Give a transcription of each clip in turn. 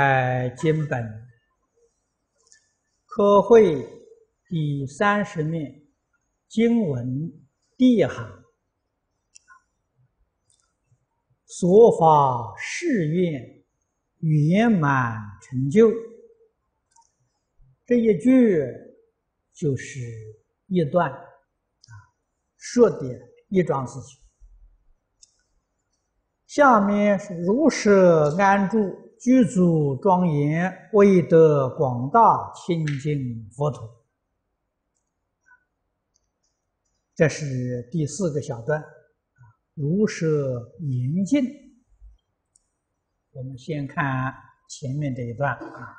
请掀开经本，科会第三十面经文第一行，所发誓愿圆满成就。这一句就是一段啊，说的一桩事情。下面是如是安住具足庄严，为得广大清净佛土。这是第四个小段，如舍严净。我们先看前面这一段啊，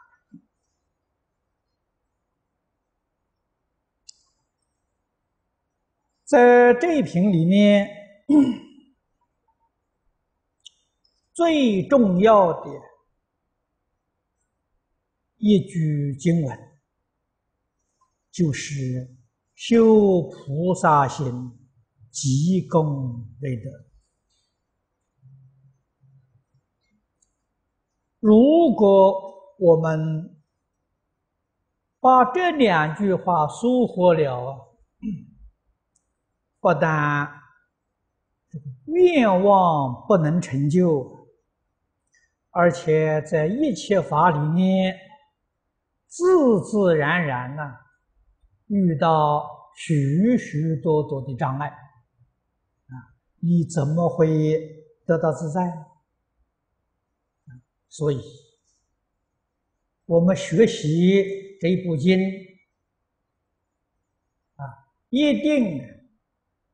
在这一瓶里面。最重要的一句经文，就是修菩萨行，积功累德。如果我们把这两句话疏忽了，不但愿望不能成就。而且在一切法里面，自自然然呢，遇到许许多多的障碍，啊，你怎么会得到自在？所以，我们学习这部经，啊，一定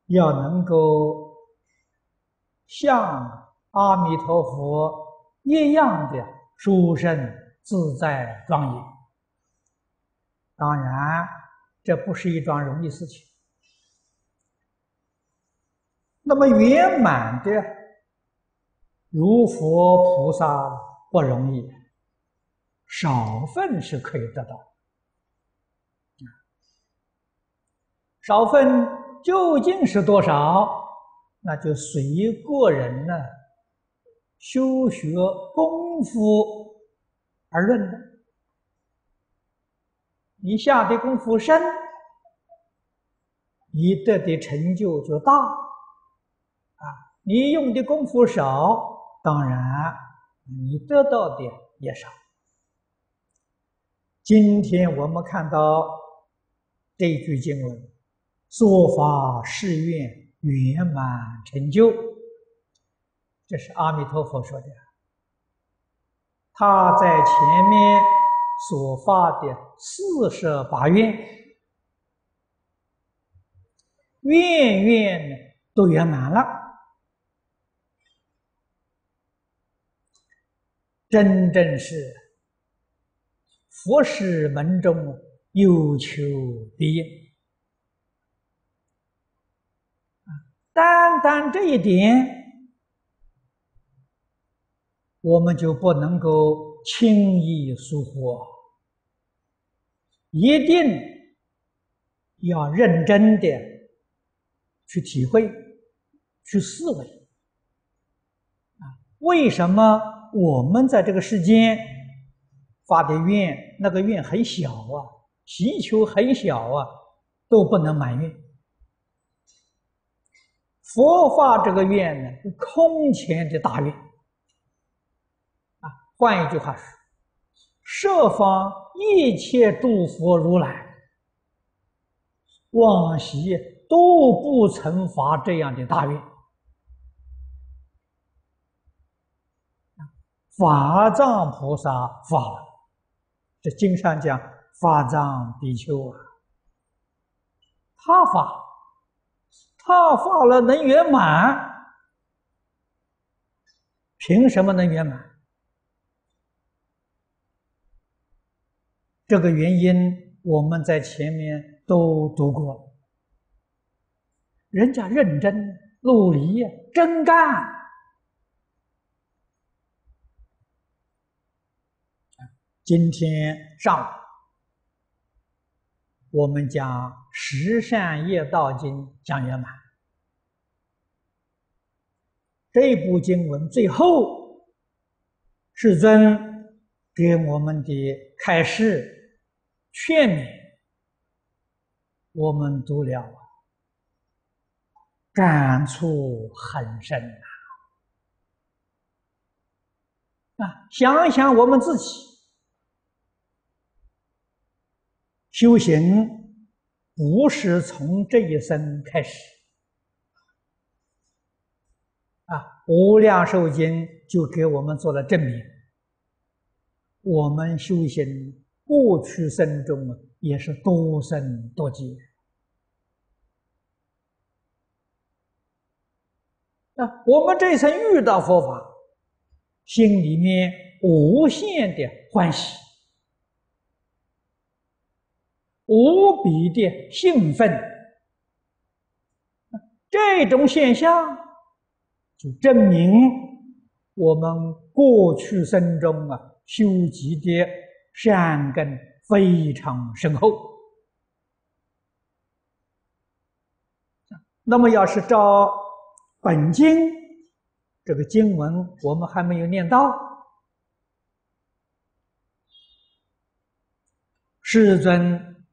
要能够像阿弥陀佛。一样的殊胜自在庄严，当然这不是一桩容易事情。那么圆满的如佛菩萨不容易，少分是可以得到。少分究竟是多少？那就随个人呢。修学功夫而论的，你下的功夫深，你得的成就就大；啊，你用的功夫少，当然你得到的也少。今天我们看到这句经文：“说法誓愿圆满成就。”这是阿弥陀佛说的，他在前面所发的四十八愿，愿愿都圆满了，真正是佛事门中有求必应单单这一点。我们就不能够轻易疏忽，一定要认真的去体会、去思维。啊，为什么我们在这个世间发的愿，那个愿很小啊，祈求很小啊，都不能满愿？佛法这个愿呢，是空前的大愿。换一句话说，设方一切诸佛如来，往昔都不曾发这样的大愿。法藏菩萨发了，这经上讲法藏比丘啊，他发，他发了能圆满，凭什么能圆满？这个原因我们在前面都读过，人家认真努力真干。今天上午我们讲《十善业道经》讲圆满，这部经文最后世尊给我们的开示、劝勉，我们读了，感触很深呐！啊，想想我们自己修行，不是从这一生开始。啊，无量寿经就给我们做了证明。我们修行过去生中啊，也是多生多劫。啊，我们这一生遇到佛法，心里面无限的欢喜，无比的兴奋。这种现象。就证明我们过去生中啊修集的善根非常深厚。那么，要是照本经这个经文，我们还没有念到，世尊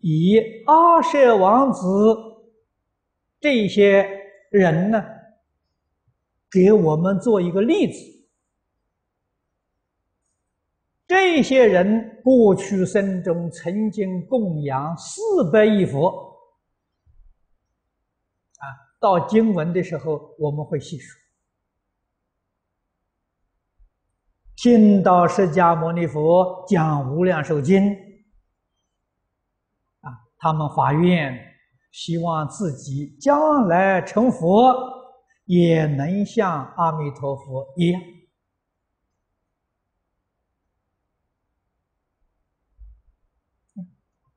以阿舍王子这些。人呢，给我们做一个例子。这些人过去生中曾经供养四百亿佛，啊，到经文的时候我们会细数。听到释迦牟尼佛讲《无量寿经》，啊，他们发愿。希望自己将来成佛，也能像阿弥陀佛一样。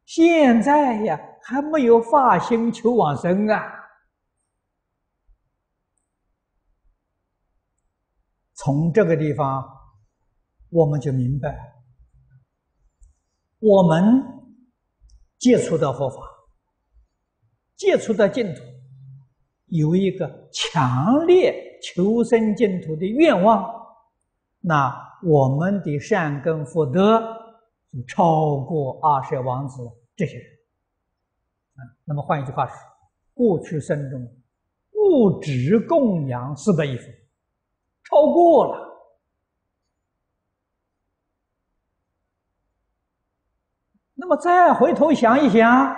现在呀，还没有发心求往生啊。从这个地方，我们就明白，我们接触到佛法。接触到净土，有一个强烈求生净土的愿望，那我们的善根福德就超过阿舍王子这些人。啊，那么换一句话说，过去生中物质供养四百亿佛，超过了。那么再回头想一想。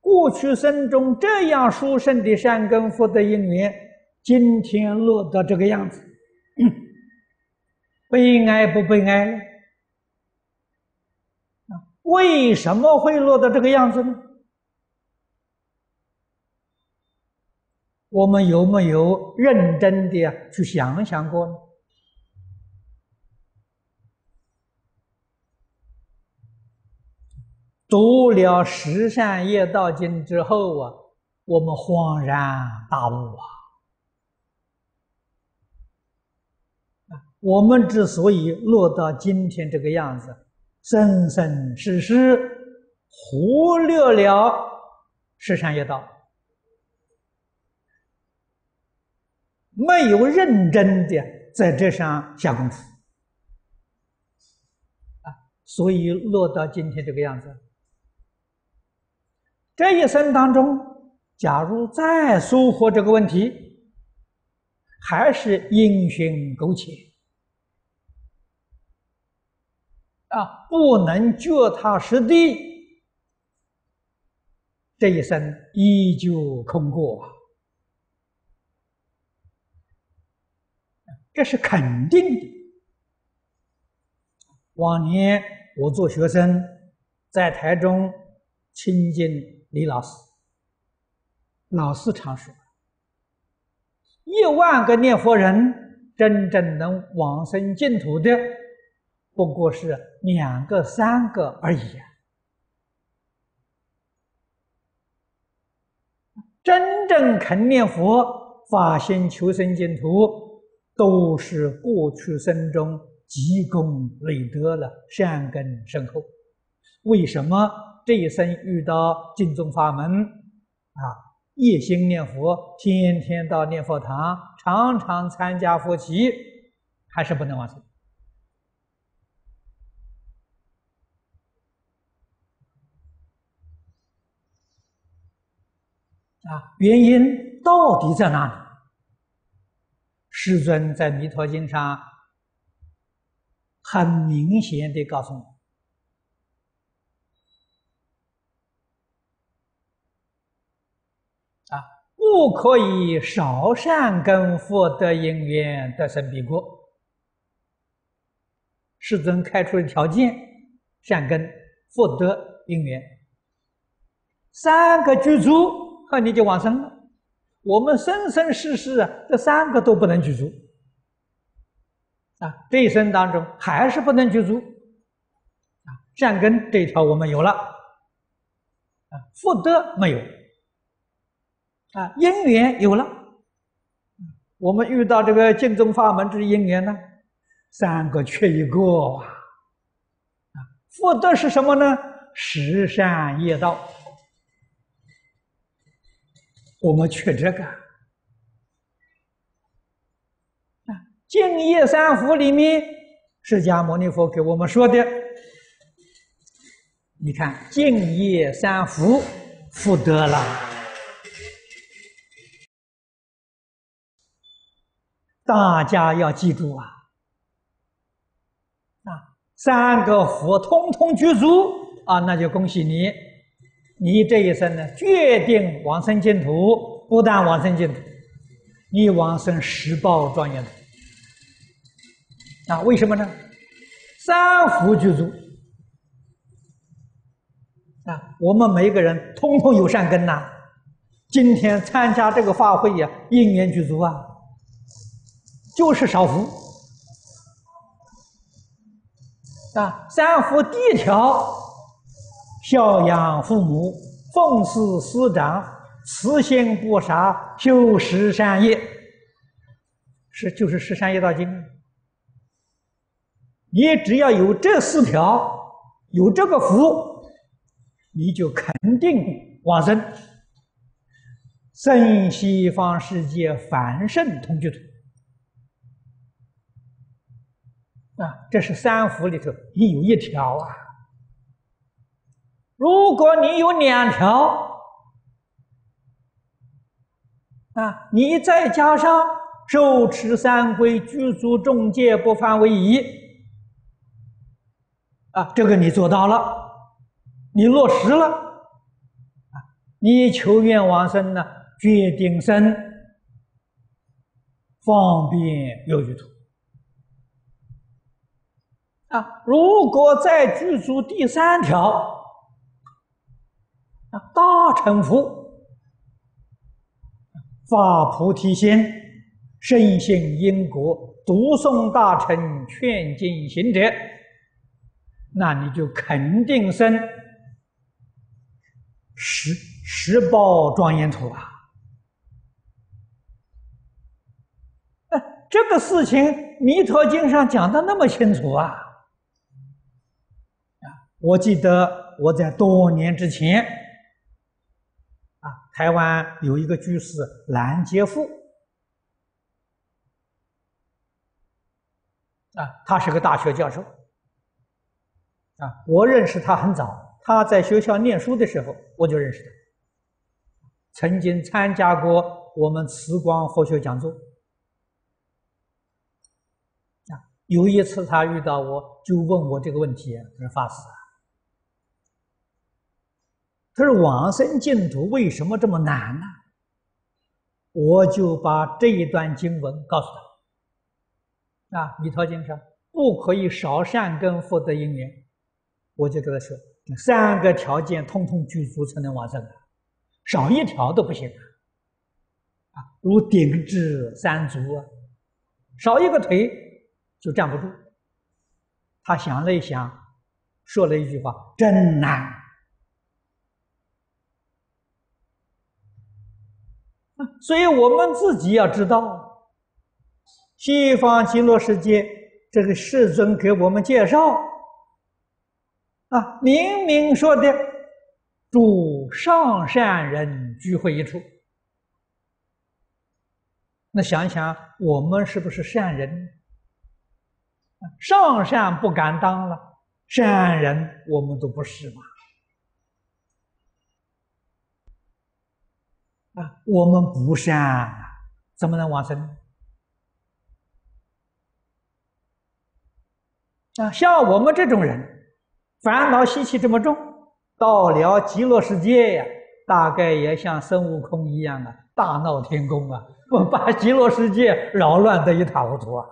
过去生中这样殊胜的善根福德因缘，今天落到这个样子，悲哀不悲哀？为什么会落到这个样子呢？我们有没有认真的去想想过呢？读了《十善业道经》之后啊，我们恍然大悟啊！我们之所以落到今天这个样子，生生世世忽略了十善业道，没有认真的在这上下功夫。啊，所以落到今天这个样子。这一生当中，假如再疏忽这个问题，还是因循苟且。啊，不能脚踏实地，这一生依旧空过啊，这是肯定的。往年我做学生，在台中亲近。李老师，老师常说：“一万个念佛人，真正能往生净土的，不过是两个、三个而已。真正肯念佛、发心求生净土，都是过去生中积功累德了，善根深厚。为什么？”这一生遇到净宗法门，啊，一心念佛，天天到念佛堂，常常参加佛七，还是不能往生啊？原因到底在哪里？世尊在《弥陀经》上很明显的告诉我。不可以少善根福德因缘得生彼国。世尊开出的条件：善根、福德、因缘，三个具足，那你就往生了。我们生生世世啊，这三个都不能具足啊，这一生当中还是不能具足啊。善根这一条我们有了啊，福德没有。啊，因缘有了，我们遇到这个净宗法门之因缘呢，三个缺一个啊。啊，福德是什么呢？十善业道，我们缺这个。啊，净业三福里面，释迦牟尼佛给我们说的，你看净业三福福德了。大家要记住啊！啊，三个福通通具足啊，那就恭喜你，你这一生呢，决定往生净土，不但往生净土，你往生十报庄严土。啊，为什么呢？三福具足啊，我们每一个人通通有善根呐。今天参加这个法会呀，因缘具足啊。就是少福啊！三福第一条，孝养父母，奉事师长，慈心不杀，修十善业，是就是十善业道经。你只要有这四条，有这个福，你就肯定往生，生西方世界凡圣同居土。啊，这是三福里头你有一条啊。如果你有两条，啊，你再加上受持三规、具足众戒、不犯为仪，啊，这个你做到了，你落实了，啊，你求愿往生呢，决定生，方便有余土。啊，如果再具足第三条，啊，大乘佛，发菩提心，深信因果，读诵大乘劝进行者，那你就肯定生十十报庄严土啊！这个事情《弥陀经》上讲的那么清楚啊！我记得我在多年之前，台湾有一个居士蓝杰富，啊，他是个大学教授，啊，我认识他很早，他在学校念书的时候我就认识他，曾经参加过我们慈光佛学讲座，啊，有一次他遇到我就问我这个问题，他说法师他说：“往生净土为什么这么难呢？”我就把这一段经文告诉他。啊，《弥陀经》上不可以少善根福德因缘，我就跟他说：三个条件通通具足才能往生的，少一条都不行啊！如顶至三足啊，少一个腿就站不住。他想了一想，说了一句话：“真难。”所以我们自己要知道，西方极乐世界这个世尊给我们介绍，啊，明明说的，诸上善人聚会一处。那想一想，我们是不是善人？上善不敢当了，善人我们都不是嘛。啊，我们不善，怎么能往生？啊，像我们这种人，烦恼习气这么重，到了极乐世界呀，大概也像孙悟空一样啊，大闹天宫啊，我把极乐世界扰乱得一塌糊涂啊。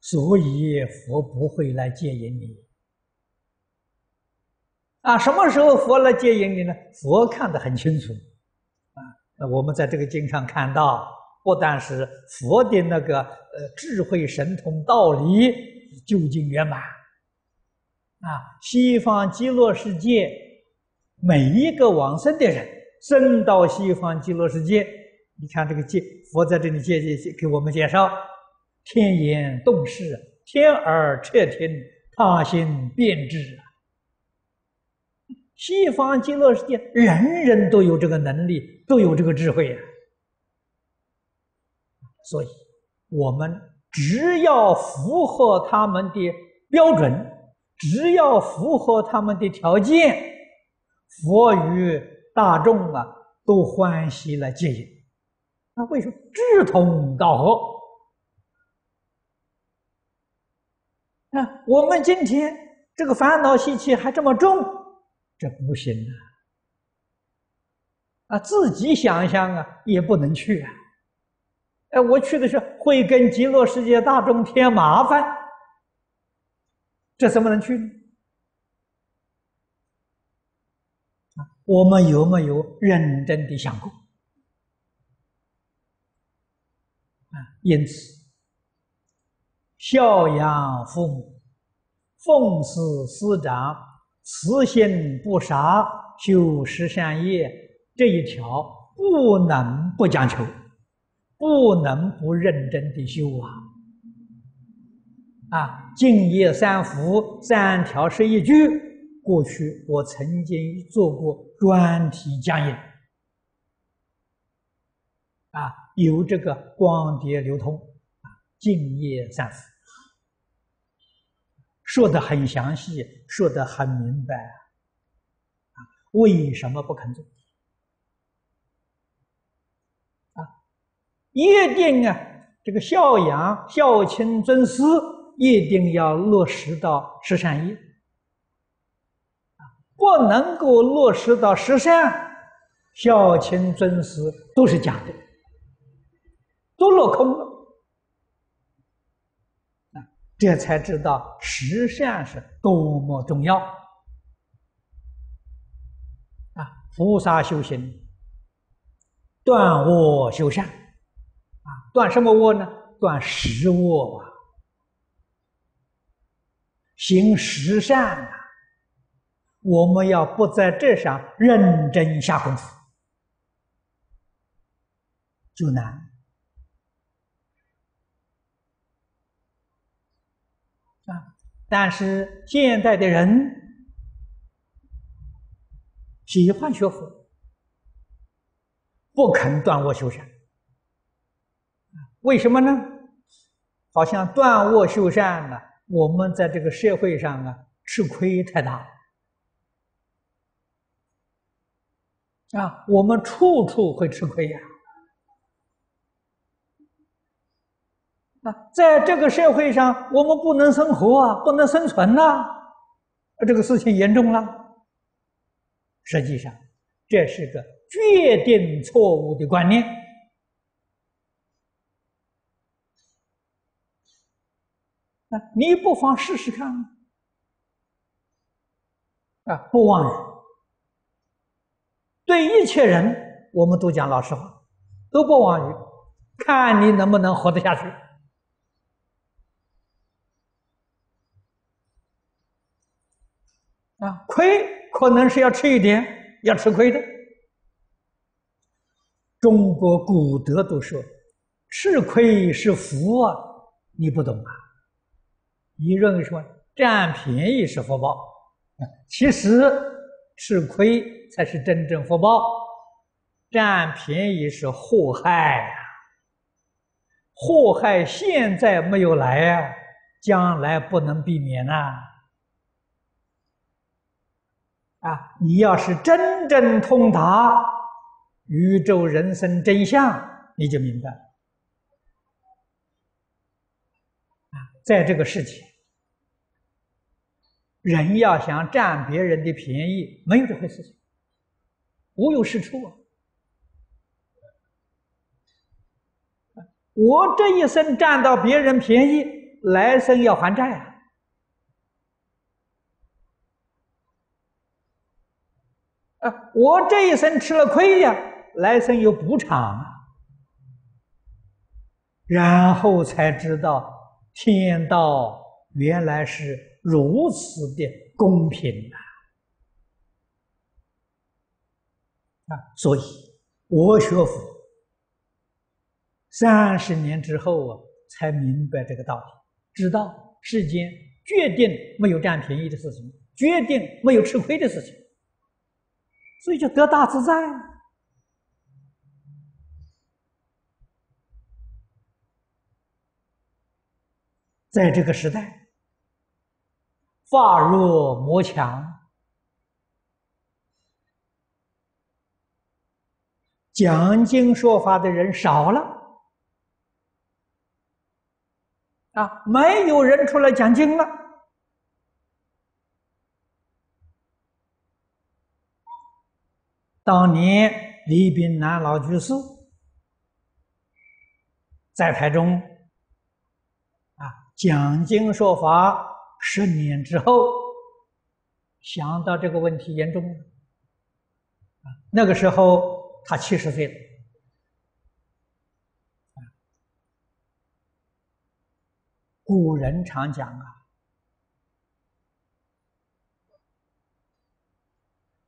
所以佛不会来接引你。啊，什么时候佛来接引你呢？佛看得很清楚。啊，那我们在这个经上看到。不但是佛的那个呃智慧神通道理究竟圆满啊，西方极乐世界每一个往生的人，生到西方极乐世界，你看这个介佛在这里介介给我们介绍，天眼动视，天耳彻听，他心便知。西方极乐世界人人都有这个能力，都有这个智慧啊。所以，我们只要符合他们的标准，只要符合他们的条件，佛与大众啊都欢喜来接引。那为什么志同道合？那我们今天这个烦恼习气还这么重，这不行啊！啊，自己想想啊，也不能去啊。哎，我去的时候会跟极乐世界大众添麻烦，这怎么能去呢？我们有没有认真的想过？啊，因此孝养父母、奉事师长、慈心不杀、修十善业这一条，不能不讲求。不能不认真的修啊！啊，敬业三福三条是一句，过去我曾经做过专题讲演，啊，有这个光碟流通啊，敬业三福，说的很详细，说的很明白啊，为什么不肯做？啊一定啊，这个孝养、孝亲、尊师，一定要落实到十善业不能够落实到十善，孝亲尊师都是假的，都落空了啊！这才知道十善是多么重要啊！菩萨修行，断恶修善啊。断什么恶呢？断实恶啊！行实善啊！我们要不在这上认真下功夫，就难啊！但是现代的人喜欢学佛，不肯断恶修善。为什么呢？好像断恶修善呢，我们在这个社会上啊，吃亏太大啊，我们处处会吃亏呀。啊在这个社会上，我们不能生活啊，不能生存呐，这个事情严重了。实际上，这是个决定错误的观念。啊你不妨试试看啊！不妄语，对一切人，我们都讲老实话，都不妄语，看你能不能活得下去啊！亏可能是要吃一点，要吃亏的。中国古德都说，吃亏是福啊，你不懂啊。你认为说占便宜是福报，其实吃亏才是真正福报，占便宜是祸害啊！祸害现在没有来啊，将来不能避免呐！啊你要是真正通达宇宙人生真相，你就明白啊，在这个世界，人要想占别人的便宜，没有这回事，情无有是处啊！我这一生占到别人便宜，来生要还债啊！啊，我这一生吃了亏呀，来生有补偿！然后才知道天道原来是如此的公平呐！啊，所以我学佛。三十年之后啊，才明白这个道理，知道世间决定没有占便宜的事情，决定没有吃亏的事情，所以就得大自在。在这个时代，发弱魔强，讲经说法的人少了。啊，没有人出来讲经了。当年李炳南老居士在台中啊讲经说法，十年之后想到这个问题严重了，啊，那个时候他七十岁了。古人常讲啊，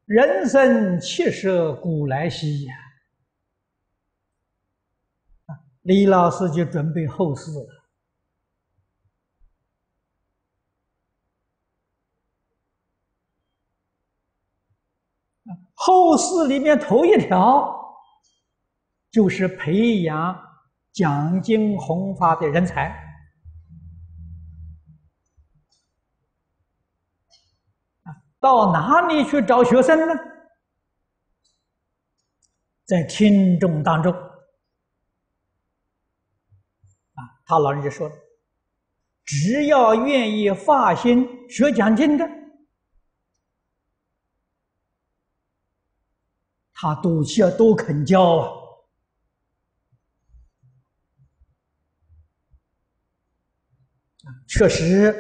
人生七十古来稀呀。李老师就准备后事了。后事里面头一条，就是培养讲经弘法的人才。到哪里去找学生呢？在听众当中，啊，他老人家说了，只要愿意发心学讲经的，他都需要都肯教啊。确实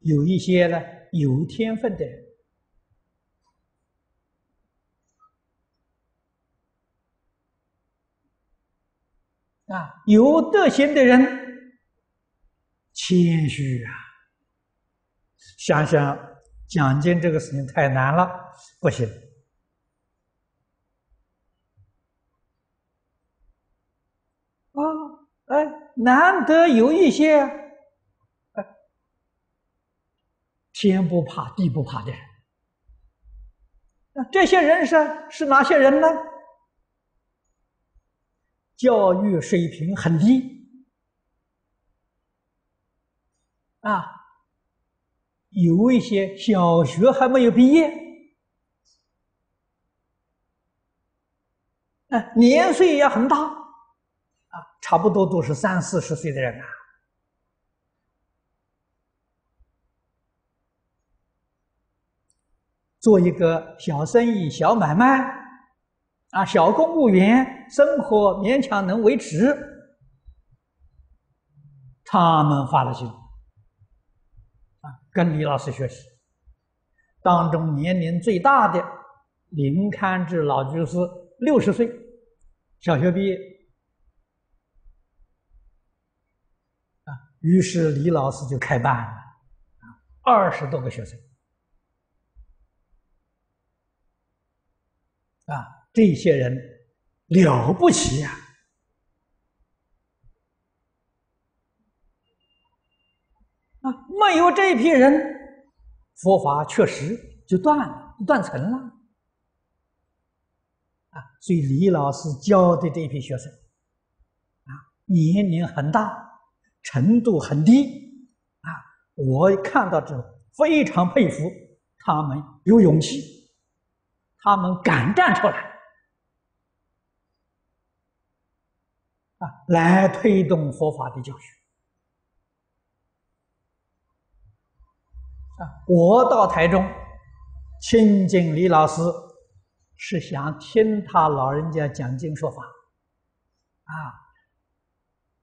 有一些呢有天分的人。啊，有德行的人谦虚啊！想想讲经这个事情太难了，不行。啊，哎，难得有一些，天不怕地不怕的人。那这些人是是哪些人呢？教育水平很低。啊，有一些小学还没有毕业，啊，年岁也很大，啊，差不多都是三四十岁的人啊，做一个小生意、小买卖。啊，小公务员生活勉强能维持，他们发了心，啊，跟李老师学习。当中年龄最大的林堪志老居士六十岁，小学毕业，啊，于是李老师就开办了，啊，二十多个学生，啊。这些人了不起呀！啊，没有这批人，佛法确实就断了，断层了。啊，所以李老师教的这批学生，啊，年龄很大，程度很低，啊，我看到之后非常佩服他们有勇气，他们敢站出来，啊，来推动佛法的教学。啊，我到台中亲近李老师，是想听他老人家讲经说法。啊，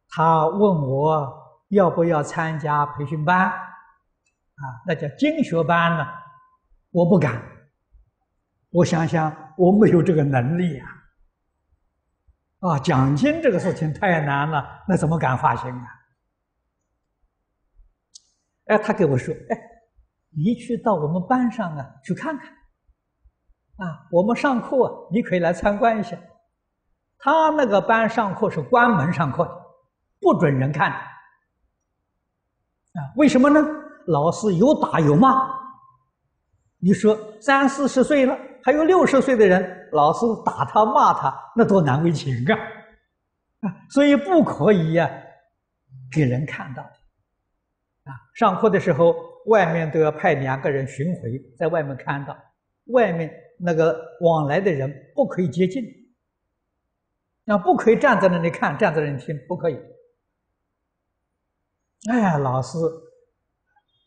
他问我要不要参加培训班，啊，那叫经学班呢？我不敢，我想想我没有这个能力呀。啊，讲经这个事情太难了，那怎么敢发心啊？哎，他给我说，哎。你去到我们班上啊，去看看，啊，我们上课你可以来参观一下。他那个班上课是关门上课的，不准人看。啊，为什么呢？老师有打有骂。你说三四十岁了，还有六十岁的人，老师打他骂他，那多难为情啊！啊，所以不可以呀，给人看到的。啊，上课的时候。外面都要派两个人巡回，在外面看到，外面那个往来的人不可以接近，那不可以站在那里看，站在那里听，不可以。哎，老师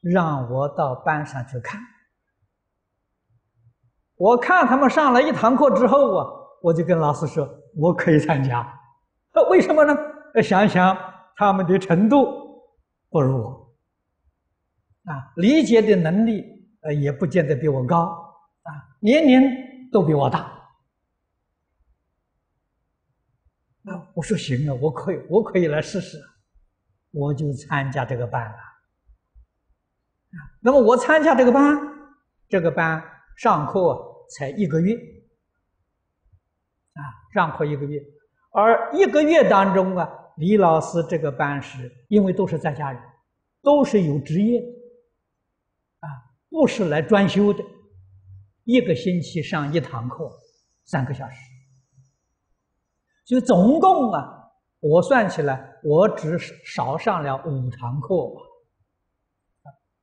让我到班上去看，我看他们上了一堂课之后啊，我就跟老师说，我可以参加。呃，为什么呢？呃想想他们的程度不如我。啊，理解的能力呃也不见得比我高，啊，年龄都比我大。那我说行啊，我可以，我可以来试试，我就参加这个班了。那么我参加这个班，这个班上课才一个月，啊，上课一个月，而一个月当中啊，李老师这个班是因为都是在家人，都是有职业的，啊。不是来专修的，一个星期上一堂课，三个小时，就总共啊，我算起来，我只少上了五堂课吧。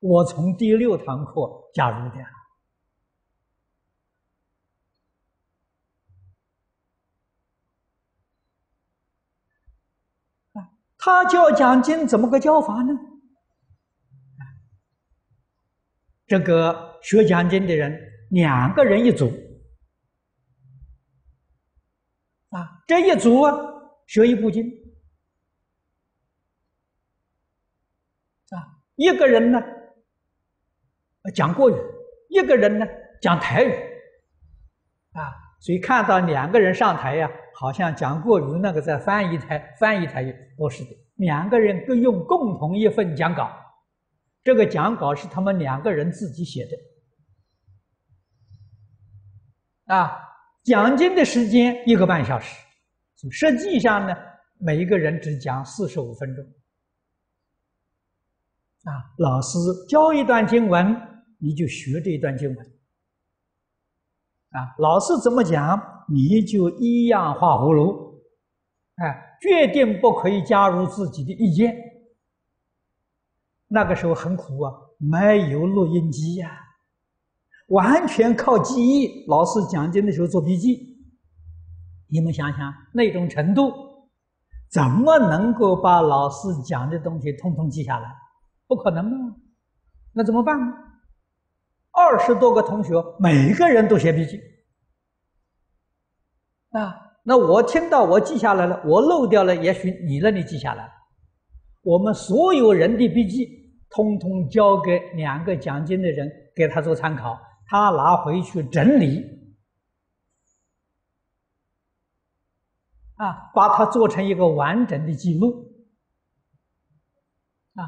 我从第六堂课加入的。他教讲经怎么个教法呢？这个学讲经的人，两个人一组，啊，这一组啊，学一部经，啊，一个人呢讲国语，一个人呢讲台语，啊，所以看到两个人上台呀，好像讲国语那个在翻译台翻译台语，不是的，两个人各用共同一份讲稿。这个讲稿是他们两个人自己写的，啊，讲经的时间一个半小时，实际上呢，每一个人只讲四十五分钟，啊，老师教一段经文，你就学这一段经文，啊，老师怎么讲，你就一样画葫芦，哎，决定不可以加入自己的意见。那个时候很苦啊，没有录音机呀，完全靠记忆。老师讲经的时候做笔记，你们想想那种程度，怎么能够把老师讲的东西通通记下来？不可能啊！那怎么办呢？二十多个同学，每一个人都写笔记啊。那我听到我记下来了，我漏掉了，也许你那里记下来。我们所有人的笔记。通通交给两个讲经的人，给他做参考，他拿回去整理，啊，把它做成一个完整的记录，啊，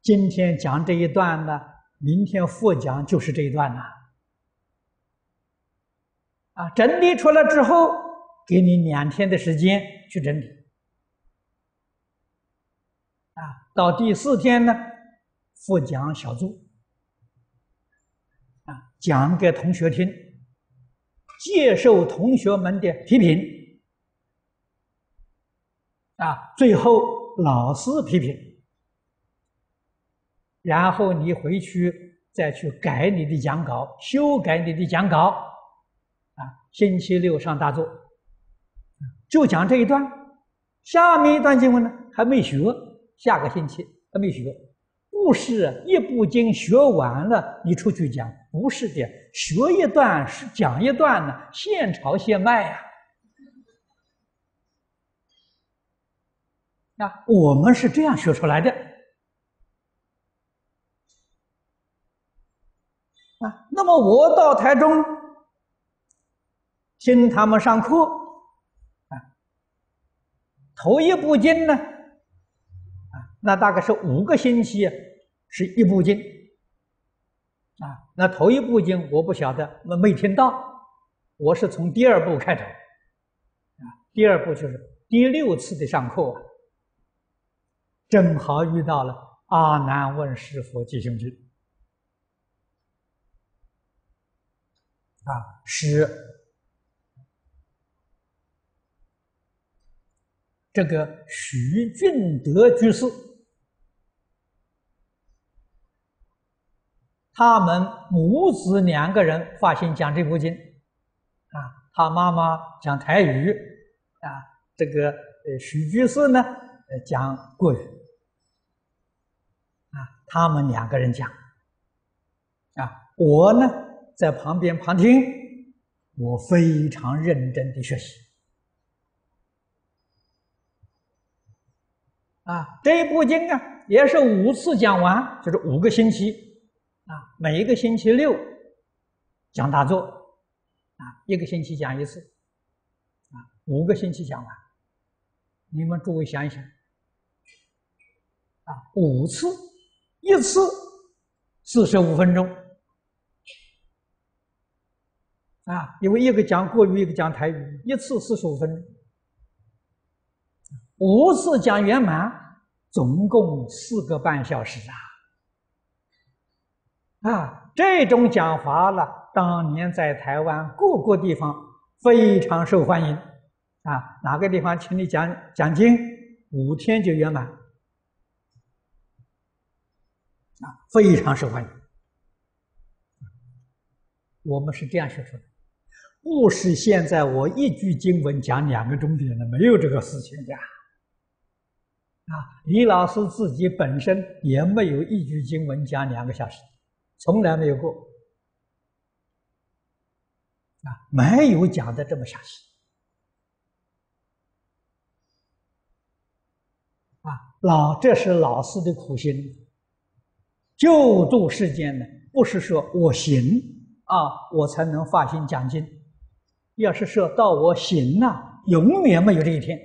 今天讲这一段呢，明天复讲就是这一段呐，啊，整理出来之后，给你两天的时间去整理。啊到第四天呢，复讲小组，啊，讲给同学听，接受同学们的批评，啊，最后老师批评，然后你回去再去改你的讲稿，修改你的讲稿，啊，星期六上大作，就讲这一段，下面一段经文呢还没学，下个星期还没学，不是一部经学完了你出去讲，不是的，学一段是讲一段呢，现炒现卖呀。啊，我们是这样学出来的。啊，那么我到台中听他们上课，啊，头一部经呢，啊，那大概是五个星期是一部经，啊，那头一部经我不晓得，我没听到，我是从第二部开头，啊，第二部就是第六次的上课。正好遇到了阿难问师傅吉凶经啊，是这个徐俊德居士，他们母子两个人发心讲这部经啊，他妈妈讲台语啊，这个呃徐居士呢呃讲国语。啊他们两个人讲，啊，我呢在旁边旁听，我非常认真的学习，啊，这一部经啊也是五次讲完，就是五个星期，啊，每一个星期六讲大作，啊，一个星期讲一次，啊，五个星期讲完，你们诸位想一想，啊，五次。一次四十五分钟。啊，因为一个讲国语，一个讲台语，一次四十五分钟，五次讲圆满，总共四个半小时啊！啊，这种讲法了，当年在台湾各个地方非常受欢迎啊，哪个地方请你讲讲经，五天就圆满。啊，非常受欢迎。我们是这样学出来，不是现在我一句经文讲两个钟点的，没有这个事情的。啊，李老师自己本身也没有一句经文讲两个小时，从来没有过。啊，没有讲的这么详细。啊，老，这是老师的苦心。救度世间呢，不是说我行啊，我才能发心讲经。要是说到我行了，永远没有这一天。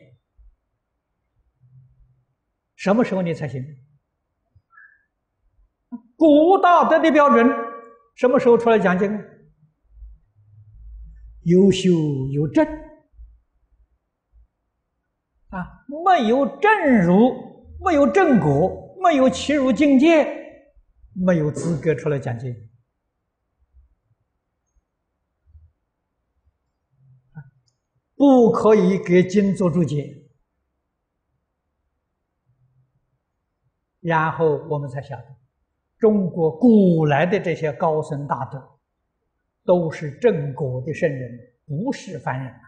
什么时候你才行？古道德的标准，什么时候出来讲经？有修有证啊，没有正如，没有正果，没有其如境界。没有资格出来讲经，不可以给经做注解，然后我们才晓得，中国古来的这些高僧大德，都是正果的圣人，不是凡人啊！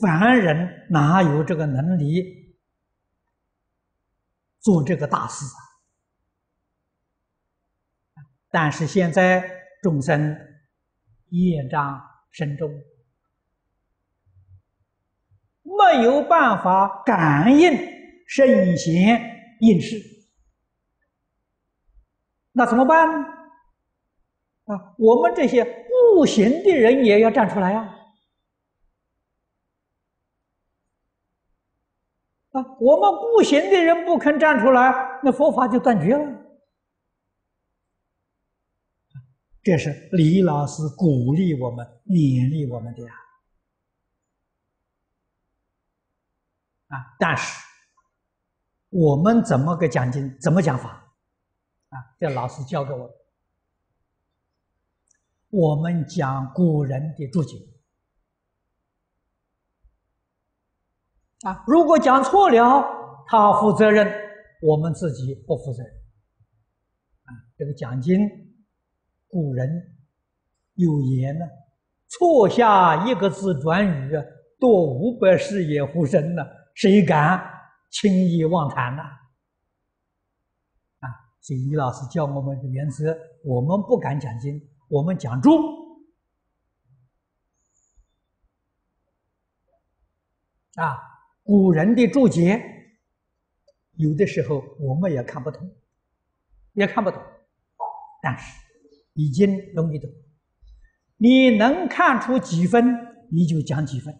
凡人哪有这个能力？做这个大事啊！但是现在众生业障深重，没有办法感应圣贤应试，那怎么办呢？啊，我们这些不行的人也要站出来啊！啊，我们不行的人不肯站出来，那佛法就断绝了。这是李老师鼓励我们勉励我们的呀。啊但是我们怎么个奖金怎么讲法？啊这老师教给我我们讲古人的注解。啊如果讲错了他负责任我们自己不负责啊这个奖金古人有言呢：“错下一个字转语，多五百世也乎生呢？谁敢轻易妄谈呢？”啊，所以李老师教我们的原则，我们不敢讲经，我们讲注。啊，古人的注解，有的时候我们也看不懂，也看不懂，但是已经容易懂。你能看出几分，你就讲几分；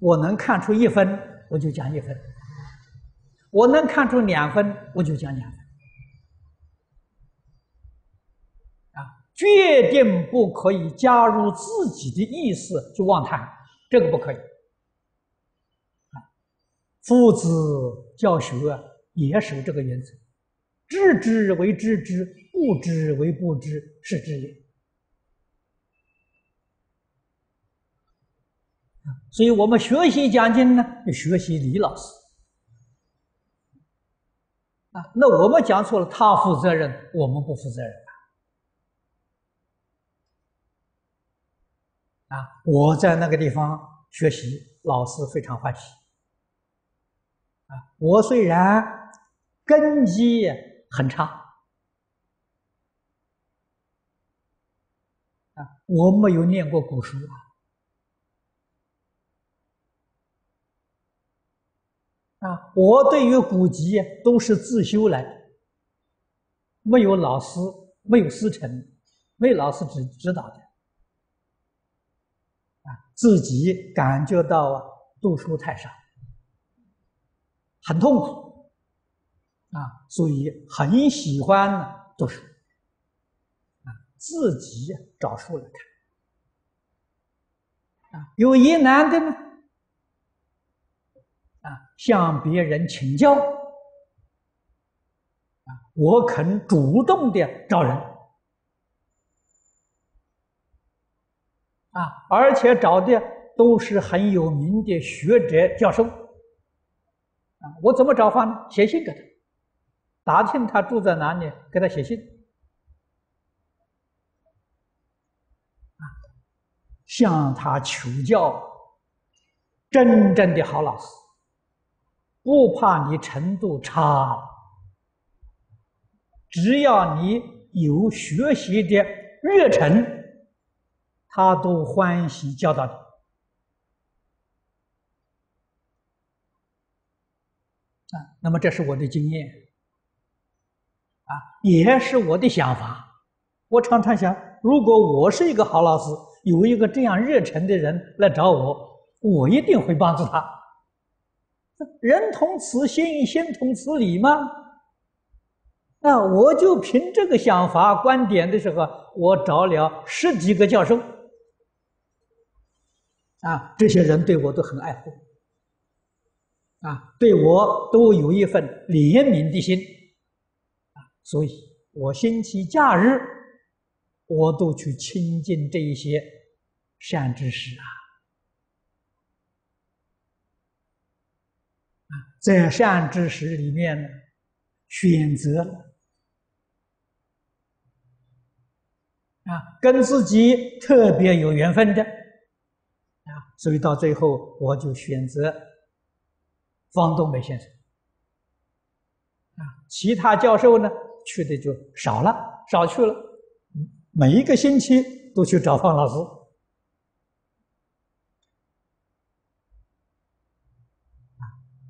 我能看出一分，我就讲一分；我能看出两分，我就讲两分。啊，决定不可以加入自己的意思去妄谈，这个不可以。啊父子教学也守这个原则：知之为知之，不知为不知，是知也。所以我们学习讲经呢，就学习李老师。啊，那我们讲错了，他负责任，我们不负责任！啊，我在那个地方学习，老师非常欢喜。啊，我虽然根基很差，啊，我没有念过古书啊，啊，我对于古籍都是自修来的，没有老师，没有师承，没有老师指指导的，啊，自己感觉到啊，读书太少。很痛苦。啊，所以很喜欢读书，自己找书来看啊，有疑难的呢啊，向别人请教啊，我肯主动的找人啊，而且找的都是很有名的学者教授啊。我怎么找法呢？写信给他，打听他住在哪里，给他写信。啊，向他求教，真正的好老师，不怕你程度差，只要你有学习的热忱，他都欢喜教导你。啊，那么这是我的经验，啊，也是我的想法。我常常想，如果我是一个好老师，有一个这样热忱的人来找我，我一定会帮助他。人同此心，心同此理吗？那我就凭这个想法、观点的时候，我找了十几个教授，啊，这些人对我都很爱护。啊，对我都有一份怜悯的心，啊，所以我星期假日我都去亲近这一些善知识啊，啊，在善知识里面呢，选择了啊，跟自己特别有缘分的啊，所以到最后我就选择。方东梅先生啊，其他教授呢去的就少了，少去了。每一个星期都去找方老师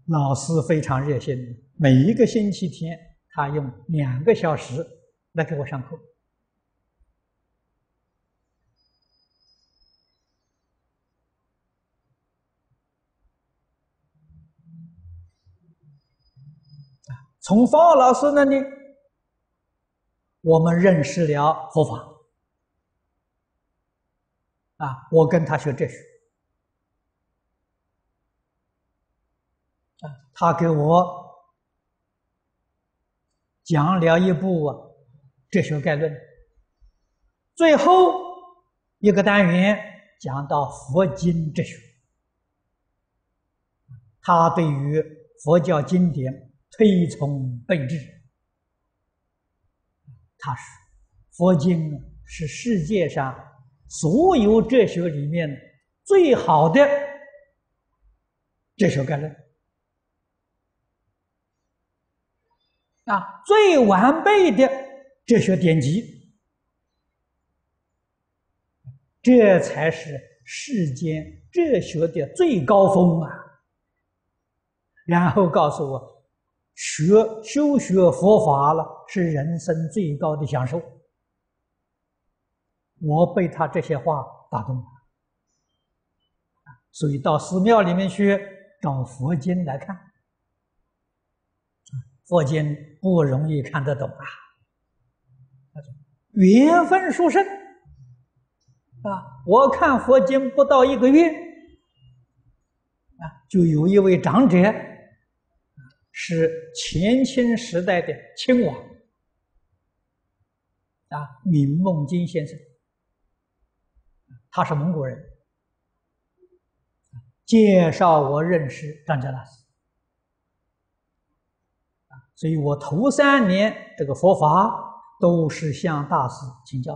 老师非常热心，每一个星期天他用两个小时来给我上课。从方老师那里，我们认识了佛法。啊，我跟他学哲学，他给我讲了一部《哲学概论》，最后一个单元讲到佛经哲学，他对于佛教经典推崇备至。他说佛经是世界上所有哲学里面最好的哲学概论。啊，最完备的哲学典籍，这才是世间哲学的最高峰啊！然后告诉我。学修学佛法了，是人生最高的享受。我被他这些话打动了，所以到寺庙里面去找佛经来看。佛经不容易看得懂啊，缘分殊胜啊！我看佛经不到一个月，啊，就有一位长者。是前清时代的亲王啊，闵梦金先生，他是蒙古人，介绍我认识张家大师所以我头三年这个佛法都是向大师请教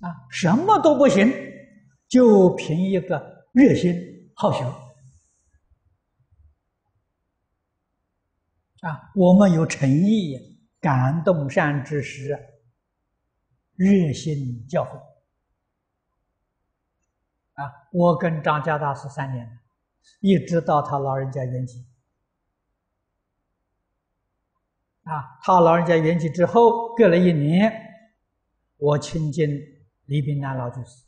啊，什么都不行，就凭一个。热心好学啊！我们有诚意，感动善知识，热心教诲啊！我跟张家大师三年了，一直到他老人家圆寂啊！他老人家圆寂之后，隔了一年，我亲近李炳南老居士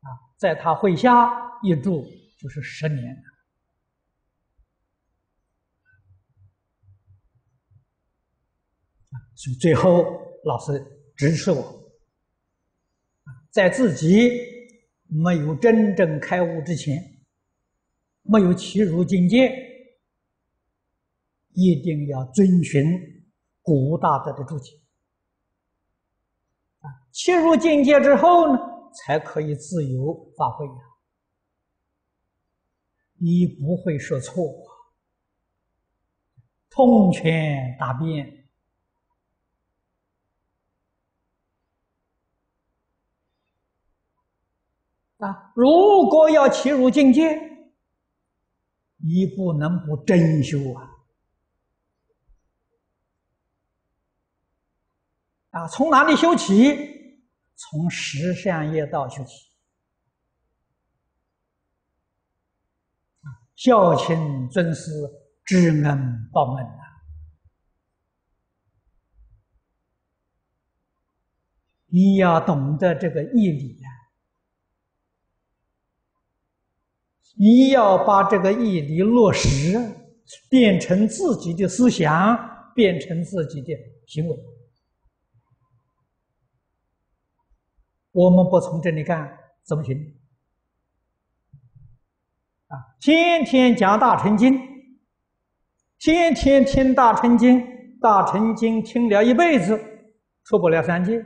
啊，在他会下。一住就是十年所以最后老师支持我，在自己没有真正开悟之前，没有起入境界，一定要遵循古大德的注解。啊，切入境界之后呢，才可以自由发挥呀。你不会说错，通权达变啊！如果要切入境界，你不能不真修啊！啊，从哪里修起？从十善业道修起。孝亲尊师，知恩报恩呐！你要懂得这个义理呀，你要把这个义理落实，变成自己的思想，变成自己的行为。我们不从这里干，怎么行？啊，天天讲大乘经，天天听大乘经，大乘经听了一辈子，出不了三界，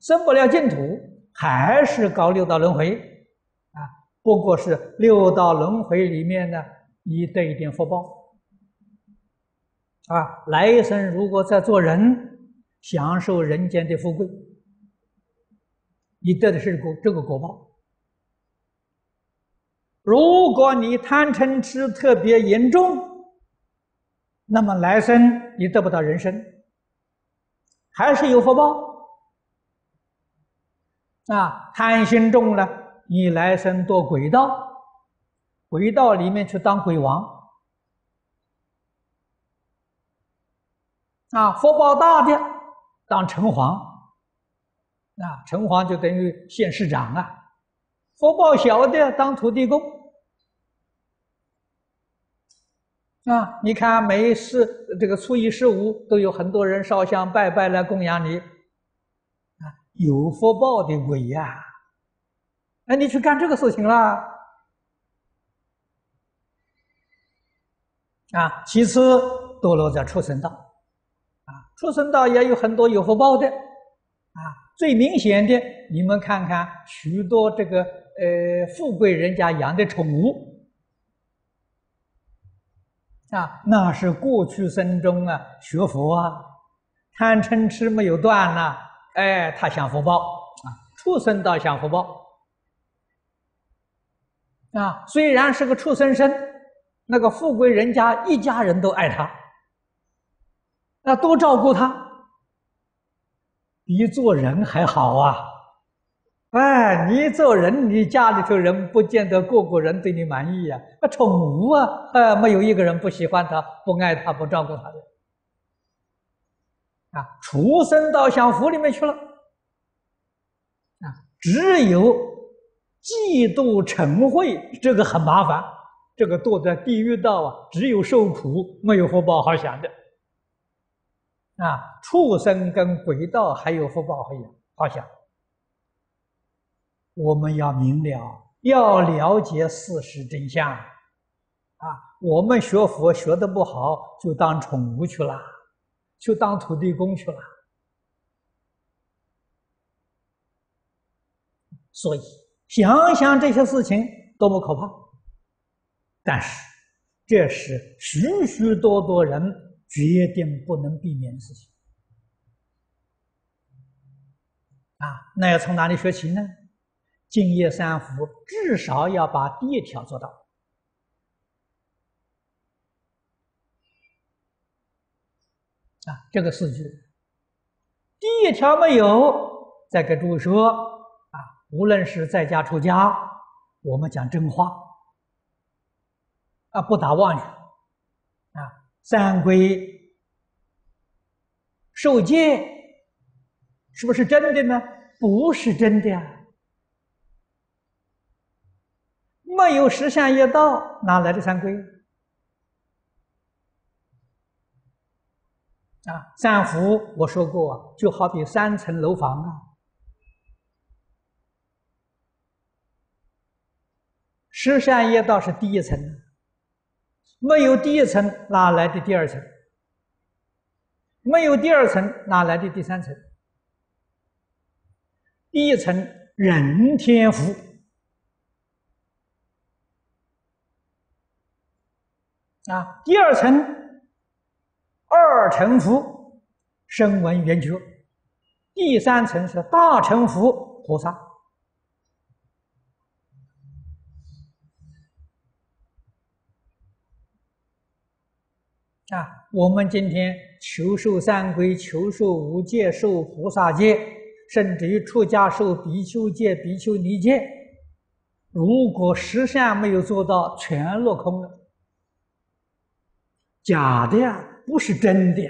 生不了净土，还是搞六道轮回，啊，不过是六道轮回里面呢，你得一点福报，啊，来生如果再做人，享受人间的富贵，你得的是果这个果报。如果你贪嗔痴特别严重，那么来生你得不到人生，还是有福报。啊，贪心重了，你来生堕鬼道，鬼道里面去当鬼王。啊，福报大的当城隍，啊，城隍就等于县市长啊。福报小的当土地公啊！你看，每一次这个初一十五都有很多人烧香拜拜来供养你，有福报的鬼呀！哎，你去干这个事情啦！啊，其次堕落在畜生道啊，畜生道也有很多有福报的啊，最明显的，你们看看许多这个呃富贵人家养的宠物啊，那是过去生中啊学佛啊，贪嗔痴没有断呐，哎，他享福报啊，畜生倒享福报啊，虽然是个畜生生，那个富贵人家一家人都爱他，那，多照顾他。比做人还好啊！哎，你做人，你家里头人不见得个个人对你满意呀。那宠物啊，呃，没有一个人不喜欢它、不爱它、不照顾它的。啊，畜生到享福里面去了。啊，只有嫉妒嗔恚，这个很麻烦，这个堕在地狱道啊，只有受苦，没有福报好享的。啊，畜生跟鬼道还有福报，好享好想。我们要明了，要了解事实真相。啊，我们学佛学的不好，就当宠物去了，就当土地公去了。所以，想想这些事情多么可怕，但是这是许许多多人。决定不能避免的事情啊！那要从哪里学起呢？敬业三福，至少要把第一条做到啊！这个四句，第一条没有，再给诸位说啊，无论是在家出家，我们讲真话啊，不打妄语。三规受戒是不是真的呢？不是真的呀！没有十善业道，哪来的三规？啊，三福我说过，就好比三层楼房啊，十善业道是第一层。没有第一层，哪来的第二层？没有第二层，哪来的第三层？第一层人天福啊，第二层二乘福声闻缘觉，第三层是大乘福菩萨。啊，我们今天求受三归，求受五戒，受菩萨戒，甚至于出家受比丘戒、比丘尼戒，如果十善没有做到，全落空了，假的呀，不是真的！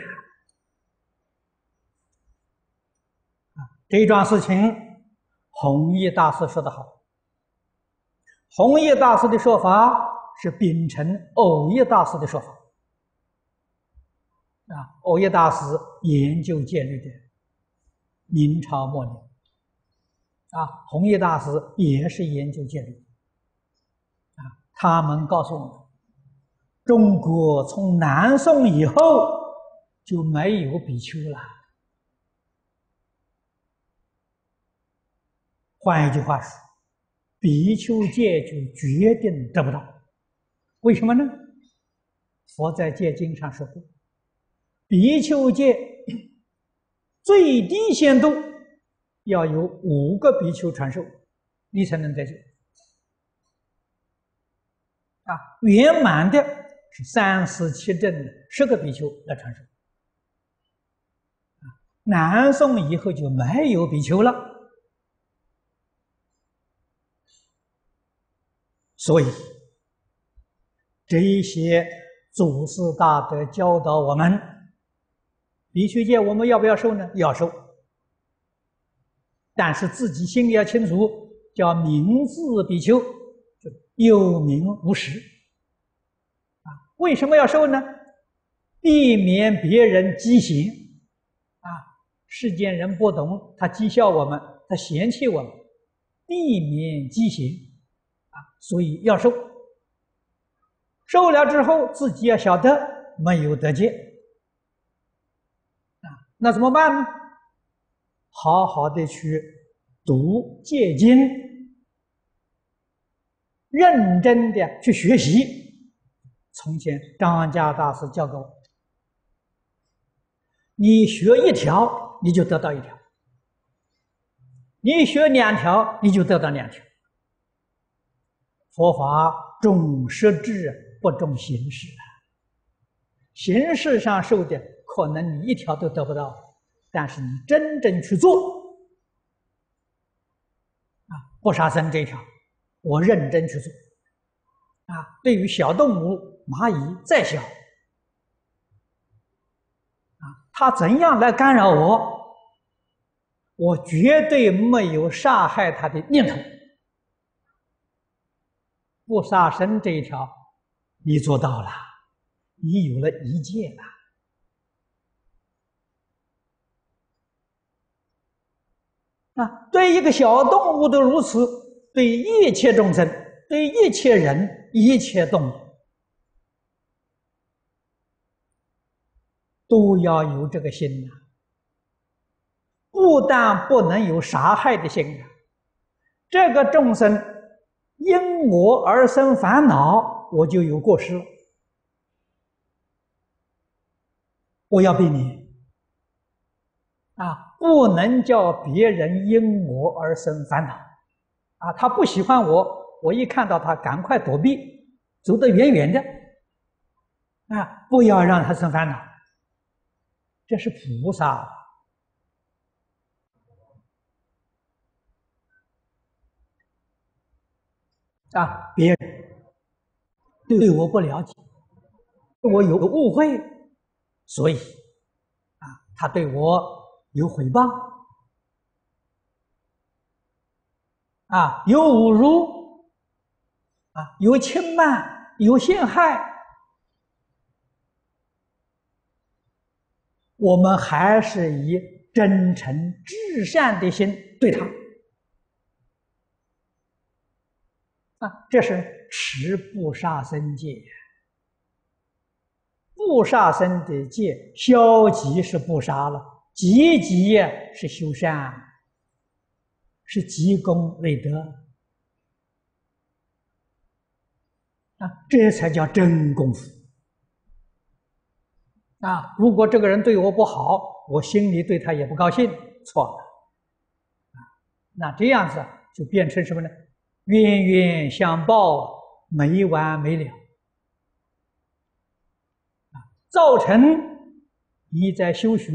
啊，这一桩事情，弘一大师说得好。弘一大师的说法是秉承偶一大师的说法。啊，欧耶大师研究戒律的，明朝末年。啊，弘一大师也是研究戒律。啊，他们告诉我们，中国从南宋以后就没有比丘了。换一句话说，比丘戒就决定得不到。为什么呢？佛在戒经上说过。比丘戒最低限度要有五个比丘传授，你才能得戒。啊，圆满的是三十七正十个比丘来传授。南宋以后就没有比丘了，所以这些祖师大德教导我们。比丘戒我们要不要受呢？要受，但是自己心里要清楚，叫明智比丘，有名无实。为什么要受呢？避免别人讥嫌，啊，世间人不懂，他讥笑我们，他嫌弃我们，避免讥嫌，啊，所以要受。受了之后，自己要晓得没有得戒。那怎么办呢？好好的去读戒经，认真的去学习。从前张家大师教给我：你学一条，你就得到一条；你学两条，你就得到两条。佛法重实质，不重形式。形式上受的，可能你一条都得不到，但是你真正去做，啊，不杀生这一条，我认真去做，啊，对于小动物，蚂蚁再小，啊，它怎样来干扰我，我绝对没有杀害它的念头。不杀生这一条，你做到了，你有了一戒了。啊，对一个小动物都如此，对一切众生，对一切人、一切动物，都要有这个心呐。不但不能有杀害的心啊，这个众生。因我而生烦恼，我就有过失。我要避免啊，不能叫别人因我而生烦恼啊。他不喜欢我，我一看到他，赶快躲避，走得远远的啊，不要让他生烦恼。这是菩萨。啊，别人对我不了解，对我有误会，所以啊，他对我有诽谤，啊，有侮辱，啊，有轻慢，有陷害，我们还是以真诚至善的心对他。啊，这是持不杀生戒。不杀生的戒，消极是不杀了，积极是修善，是积功累德。啊，这才叫真功夫。啊，如果这个人对我不好，我心里对他也不高兴，错了。啊，那这样子就变成什么呢？冤冤相报，没完没了啊！造成你在修学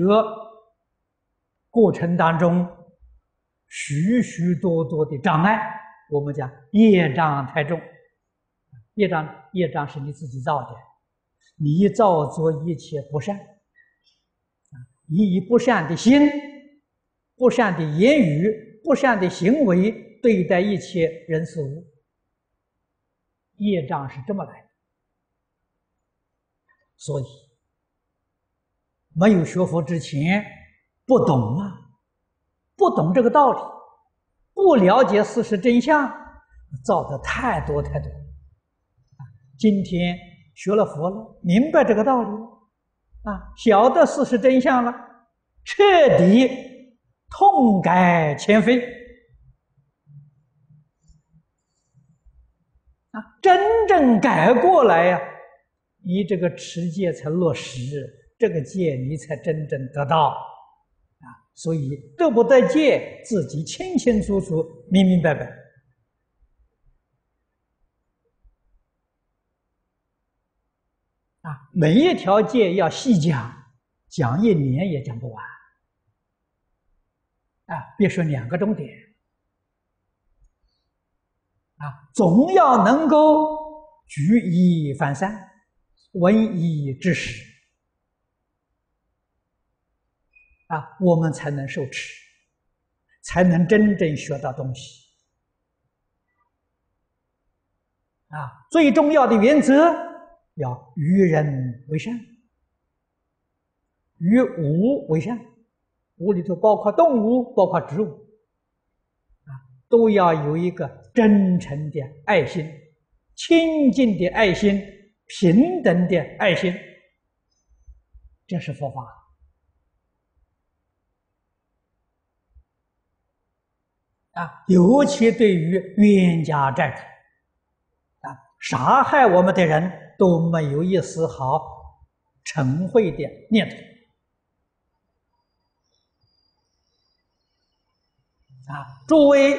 过程当中许许多多的障碍。我们讲业障太重，业障业障是你自己造的，你造作一切不善啊！以不善的心、不善的言语、不善的行为。对待一切人事物，业障是这么来的。所以，没有学佛之前，不懂啊，不懂这个道理，不了解事实真相，造的太多太多。今天学了佛了，明白这个道理，啊，晓得事实真相了，彻底痛改前非。啊真正改过来呀，你这个持戒才落实，这个戒你才真正得到啊！所以得不得戒，自己清清楚楚、明明白白啊！每一条戒要细讲，讲一年也讲不完啊！别说两个钟点。啊，总要能够举一反三，闻一知十，啊，我们才能受持，才能真正学到东西。啊，最重要的原则要与人为善，与物为善，物里头包括动物，包括植物。啊都要有一个真诚的爱心、清净的爱心、平等的爱心，这是佛法啊，尤其对于冤家债主，啊，杀害我们的人都没有一丝毫嗔恚的念头。啊，诸位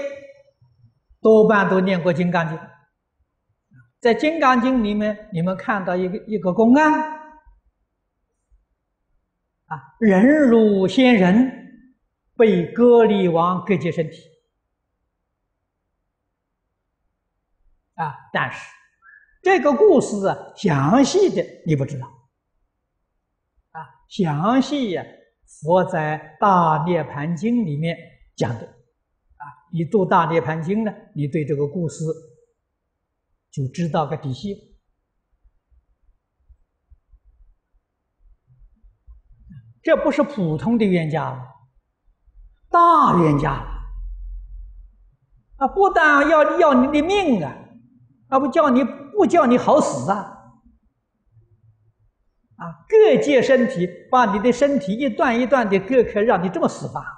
多半都念过《金刚经》，在《金刚经》里面，你们看到一个一个公案，啊，人如仙人被割离王割截身体。啊！但是这个故事啊，详细的你不知道。啊，详细呀，佛在《大涅盘经》里面讲的。啊，你读《大涅盘经》呢，你对这个故事就知道个底细。这不是普通的冤家，大冤家。啊，不但要要你的命啊！那不叫你不叫你好死啊！啊，各界身体把你的身体一段一段的割开，让你这么死法。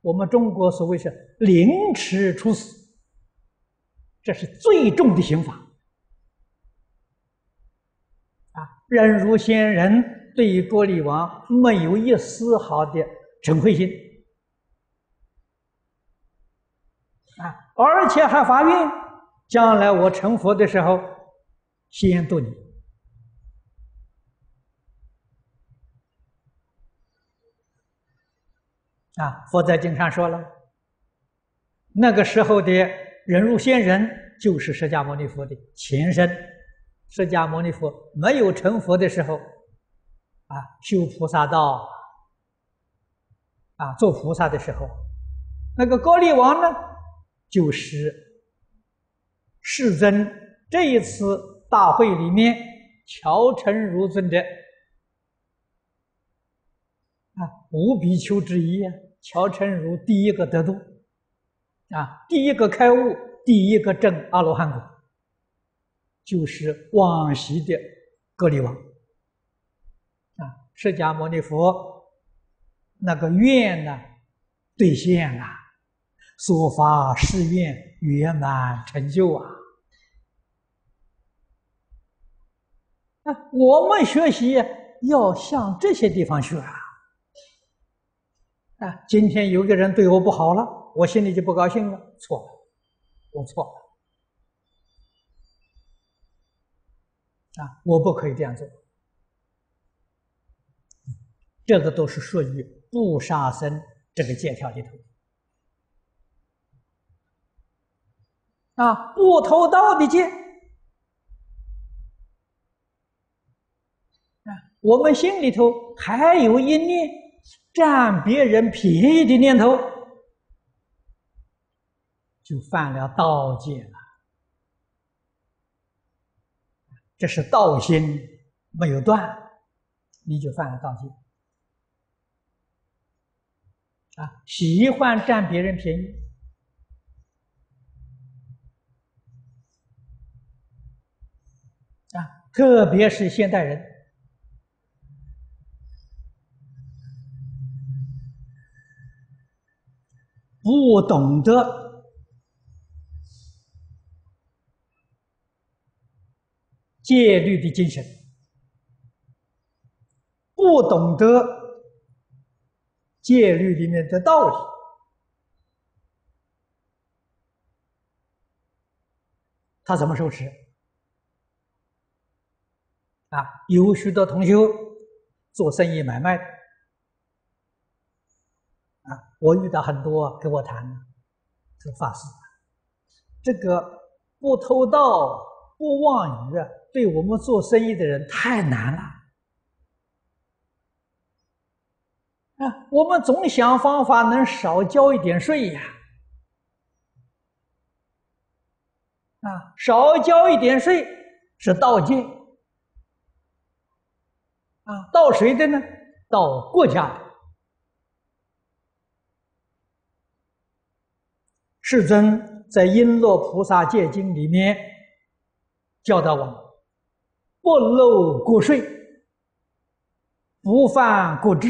我们中国所谓是凌迟处死，这是最重的刑罚。啊，人如仙人，对于郭力王没有一丝毫的嗔恚心，啊，而且还发愿。将来我成佛的时候，先度你。啊，佛在经上说了，那个时候的人如仙人，就是释迦牟尼佛的前身。释迦牟尼佛没有成佛的时候，啊，修菩萨道，啊，做菩萨的时候，那个高丽王呢，就是。世尊这一次大会里面，乔成如尊者啊，五比丘之一啊，乔成如第一个得度啊，第一个开悟，第一个证阿罗汉果，就是往昔的格里王。啊，释迦牟尼佛那个愿呢兑现了，所发誓愿圆满成就啊。我们学习要向这些地方学啊！啊，今天有个人对我不好了，我心里就不高兴了，错了，我错了，啊，我不可以这样做。这个都是属于不杀生这个戒条里头啊，不偷盗的戒。我们心里头还有一念占别人便宜的念头，就犯了盗戒了。这是道心没有断，你就犯了盗戒。啊，喜欢占别人便宜，啊，特别是现代人。不懂得戒律的精神，不懂得戒律里面的道理，他怎么受持？啊，有许多同学做生意买卖。啊，我遇到很多跟我谈，这个法师，这个不偷盗、不妄语，对我们做生意的人太难了。啊，我们总想方法能少交一点税呀，啊，少交一点税是盗戒，啊，到谁的呢？到国家。世尊在《璎珞菩萨戒经》里面教导我们：不漏国税，不犯国制，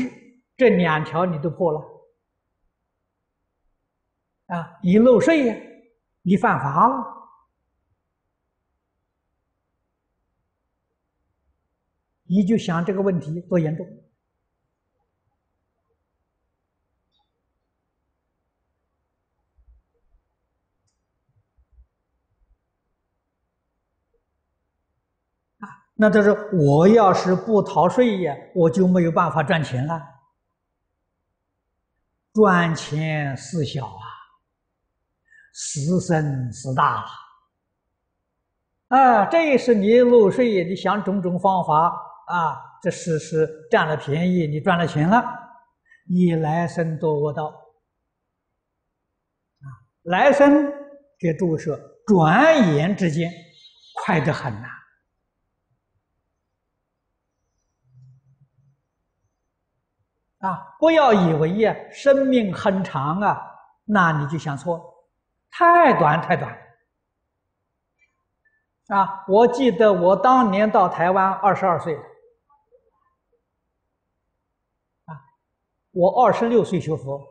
这两条你都破了啊，你漏税呀，你犯法了。你就想这个问题多严重啊？那他说，我要是不逃税呀，我就没有办法赚钱了。赚钱事小啊，死生事大了。啊，这是你漏税，你想种种方法。啊，这是是占了便宜，你赚了钱了，你来生多恶道。啊，来生给注射，转眼之间，快得很呐。啊，不要以为呀，生命很长啊，那你就想错，太短太短。啊，我记得我当年到台湾二十二岁。我二十六岁学佛，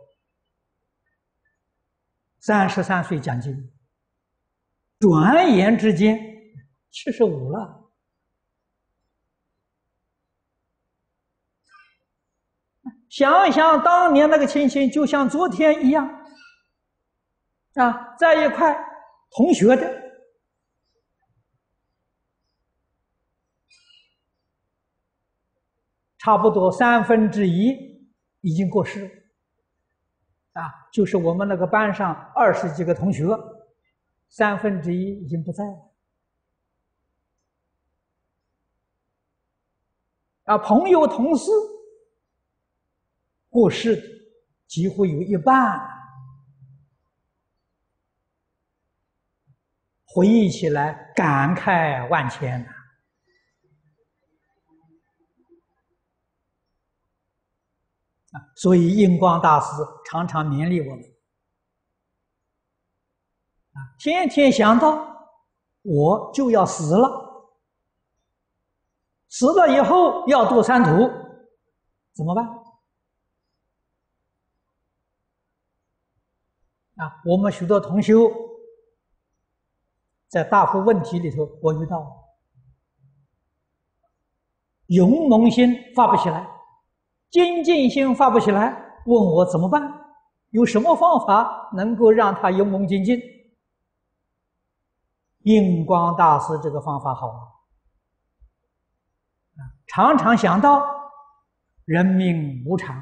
三十三岁讲经，转眼之间七十五了。想一想当年那个情形，就像昨天一样啊，在一块同学的，差不多三分之一。已经过世。了，啊，就是我们那个班上二十几个同学，三分之一已经不在了，啊，朋友同事过世的几乎有一半，回忆起来感慨万千呐。所以，印光大师常常勉励我们：啊，天天想到我就要死了，死了以后要度三途，怎么办？啊，我们许多同修在大户问题里头，我遇到勇猛心发不起来。精进心发不起来，问我怎么办？有什么方法能够让他勇猛精进？印光大师这个方法好啊！常常想到人命无常，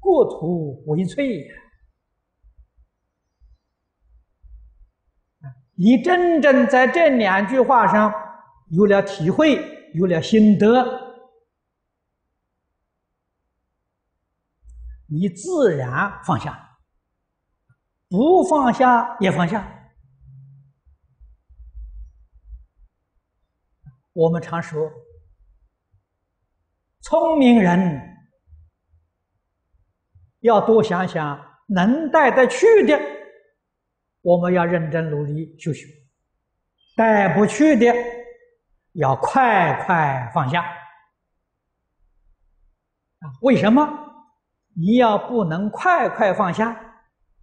国土为脆呀！你真正在这两句话上有了体会，有了心得。你自然放下，不放下也放下。我们常说，聪明人要多想想，能带得去的，我们要认真努力修修；带不去的，要快快放下。为什么？你要不能快快放下，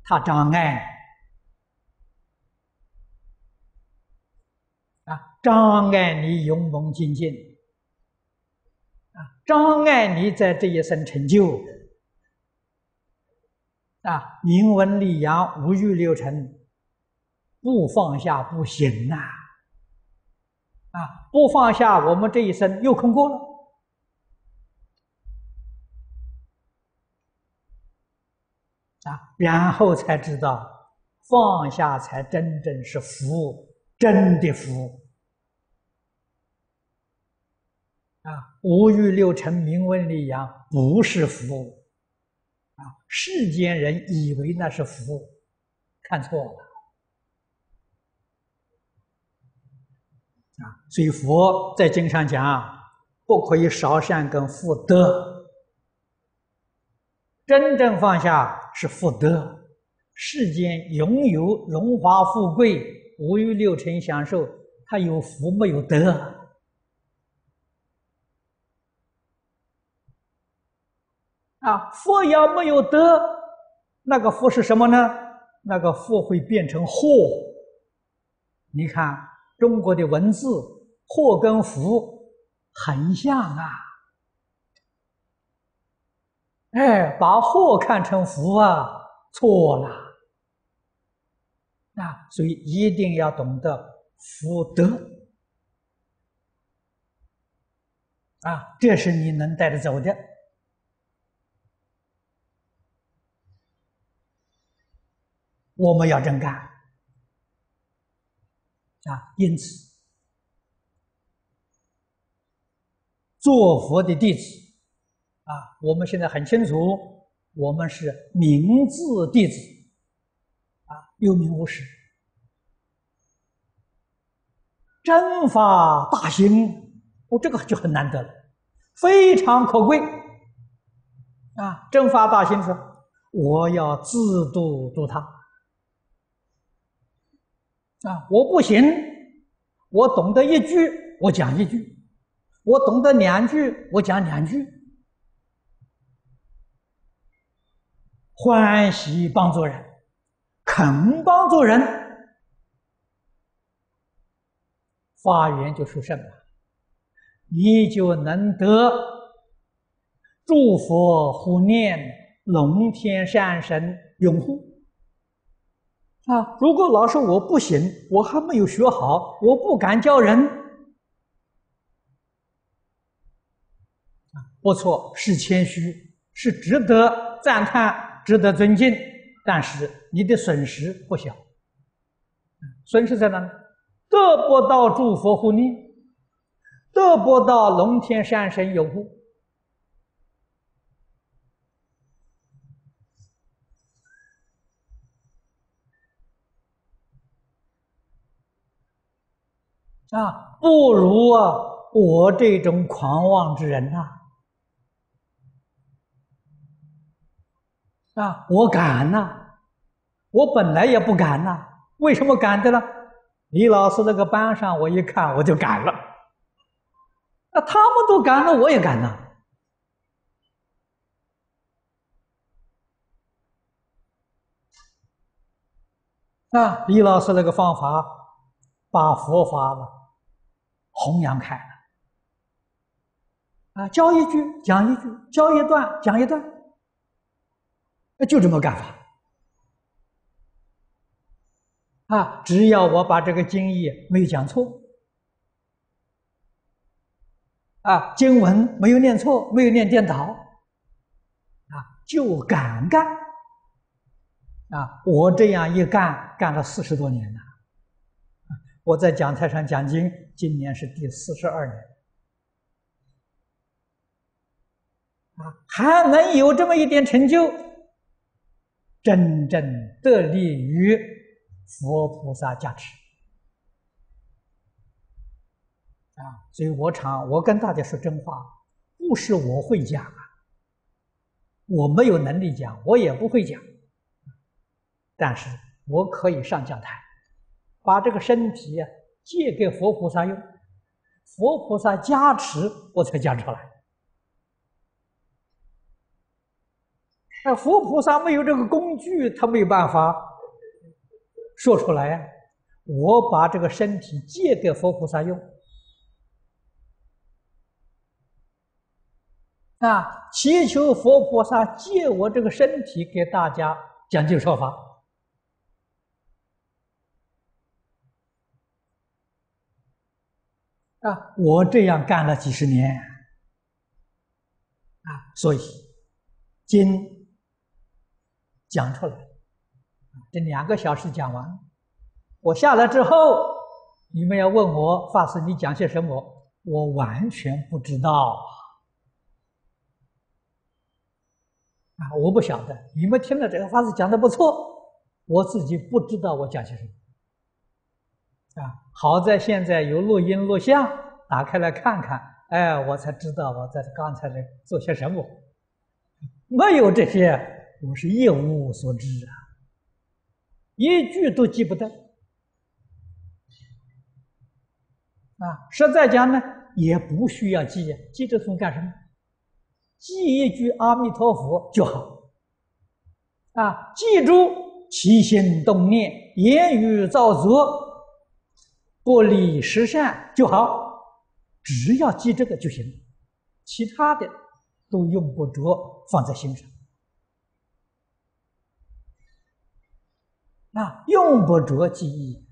它障碍啊，障碍你勇猛精进啊，障碍你在这一生成就啊，名闻利养、五欲六尘，不放下不行呐！啊，不放下，我们这一生又空过了。啊，然后才知道放下才真正是福，真的福。啊，五欲六尘、名闻利养不是福，啊，世间人以为那是福，看错了。啊，所以佛在经上讲，不可以少善跟福德。真正放下是福德，世间拥有荣华富贵、五欲六尘享受，他有福没有德啊？福要没有德，那个福是什么呢？那个福会变成祸。你看中国的文字，祸跟福很像啊。哎，把祸看成福啊，错了。啊，所以一定要懂得福德啊，这是你能带着走的。我们要真干啊！因此，做佛的弟子啊，我们现在很清楚，我们是明智弟子啊，有名无实，真法大心，哦，这个就很难得了，非常可贵啊！真法大心说，我要自度度他。啊，我不行，我懂得一句，我讲一句；我懂得两句，我讲两句。欢喜帮助人，肯帮助人，发源就殊胜了，你就能得诸佛护念、龙天善神拥护。啊！如果老师我不行，我还没有学好，我不敢教人。啊，不错，是谦虚，是值得赞叹、值得尊敬，但是你的损失不小。损失在哪呢？得不到诸佛护念，得不到龙天善神拥护。啊，不如啊，我这种狂妄之人呐！啊我敢呐！我本来也不敢呐，为什么敢的呢？李老师那个班上，我一看我就敢了。那他们都敢了，我也敢呐！啊，李老师那个方法，把佛法了。弘扬开了啊！教一句讲一句，教一段讲一段，那就这么干法啊！只要我把这个经义没有讲错啊，经文没有念错，没有念颠倒啊，就敢干啊！我这样一干，干了四十多年了。我在讲台上讲经，今年是第四十二年，啊，还能有这么一点成就，真正得利于佛菩萨加持，啊，所以我常我跟大家说真话，不是我会讲啊，我没有能力讲，我也不会讲，但是我可以上讲台。把这个身体呀借给佛菩萨用，佛菩萨加持，我才讲出来。那佛菩萨没有这个工具，他没有办法说出来呀。我把这个身体借给佛菩萨用，啊，祈求佛菩萨借我这个身体给大家讲经说法。啊，我这样干了几十年，啊，所以经讲出来，这两个小时讲完，我下来之后，你们要问我法师你讲些什么，我完全不知道啊，我不晓得。你们听了这个法师讲的不错，我自己不知道我讲些什么。啊，好在现在有录音录像，打开来看看，哎，我才知道我在刚才在做些什么。没有这些，我是一无所知啊，一句都记不得。啊，实在讲呢，也不需要记呀，记这东西干什么？记一句阿弥陀佛就好。啊，记住起心动念、言语造作，不离十善就好。只要记这个就行，其他的都用不着放在心上。那用不着记忆，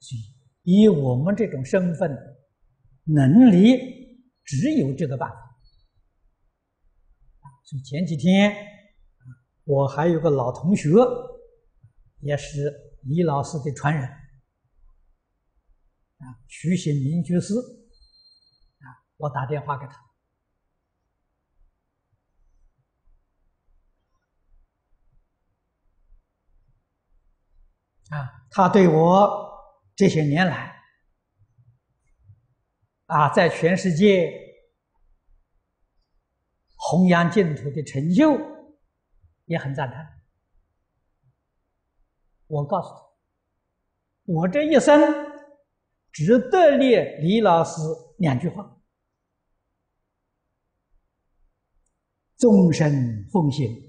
所以以我们这种身份、能力，只有这个办法。所以前几天，我还有个老同学，也是李老师的传人，啊，徐显明居士，啊，我打电话给他。啊，他对我这些年来，啊，在全世界弘扬净土的成就，也很赞叹。我告诉他，我这一生只得列李老师两句话：终身奉行。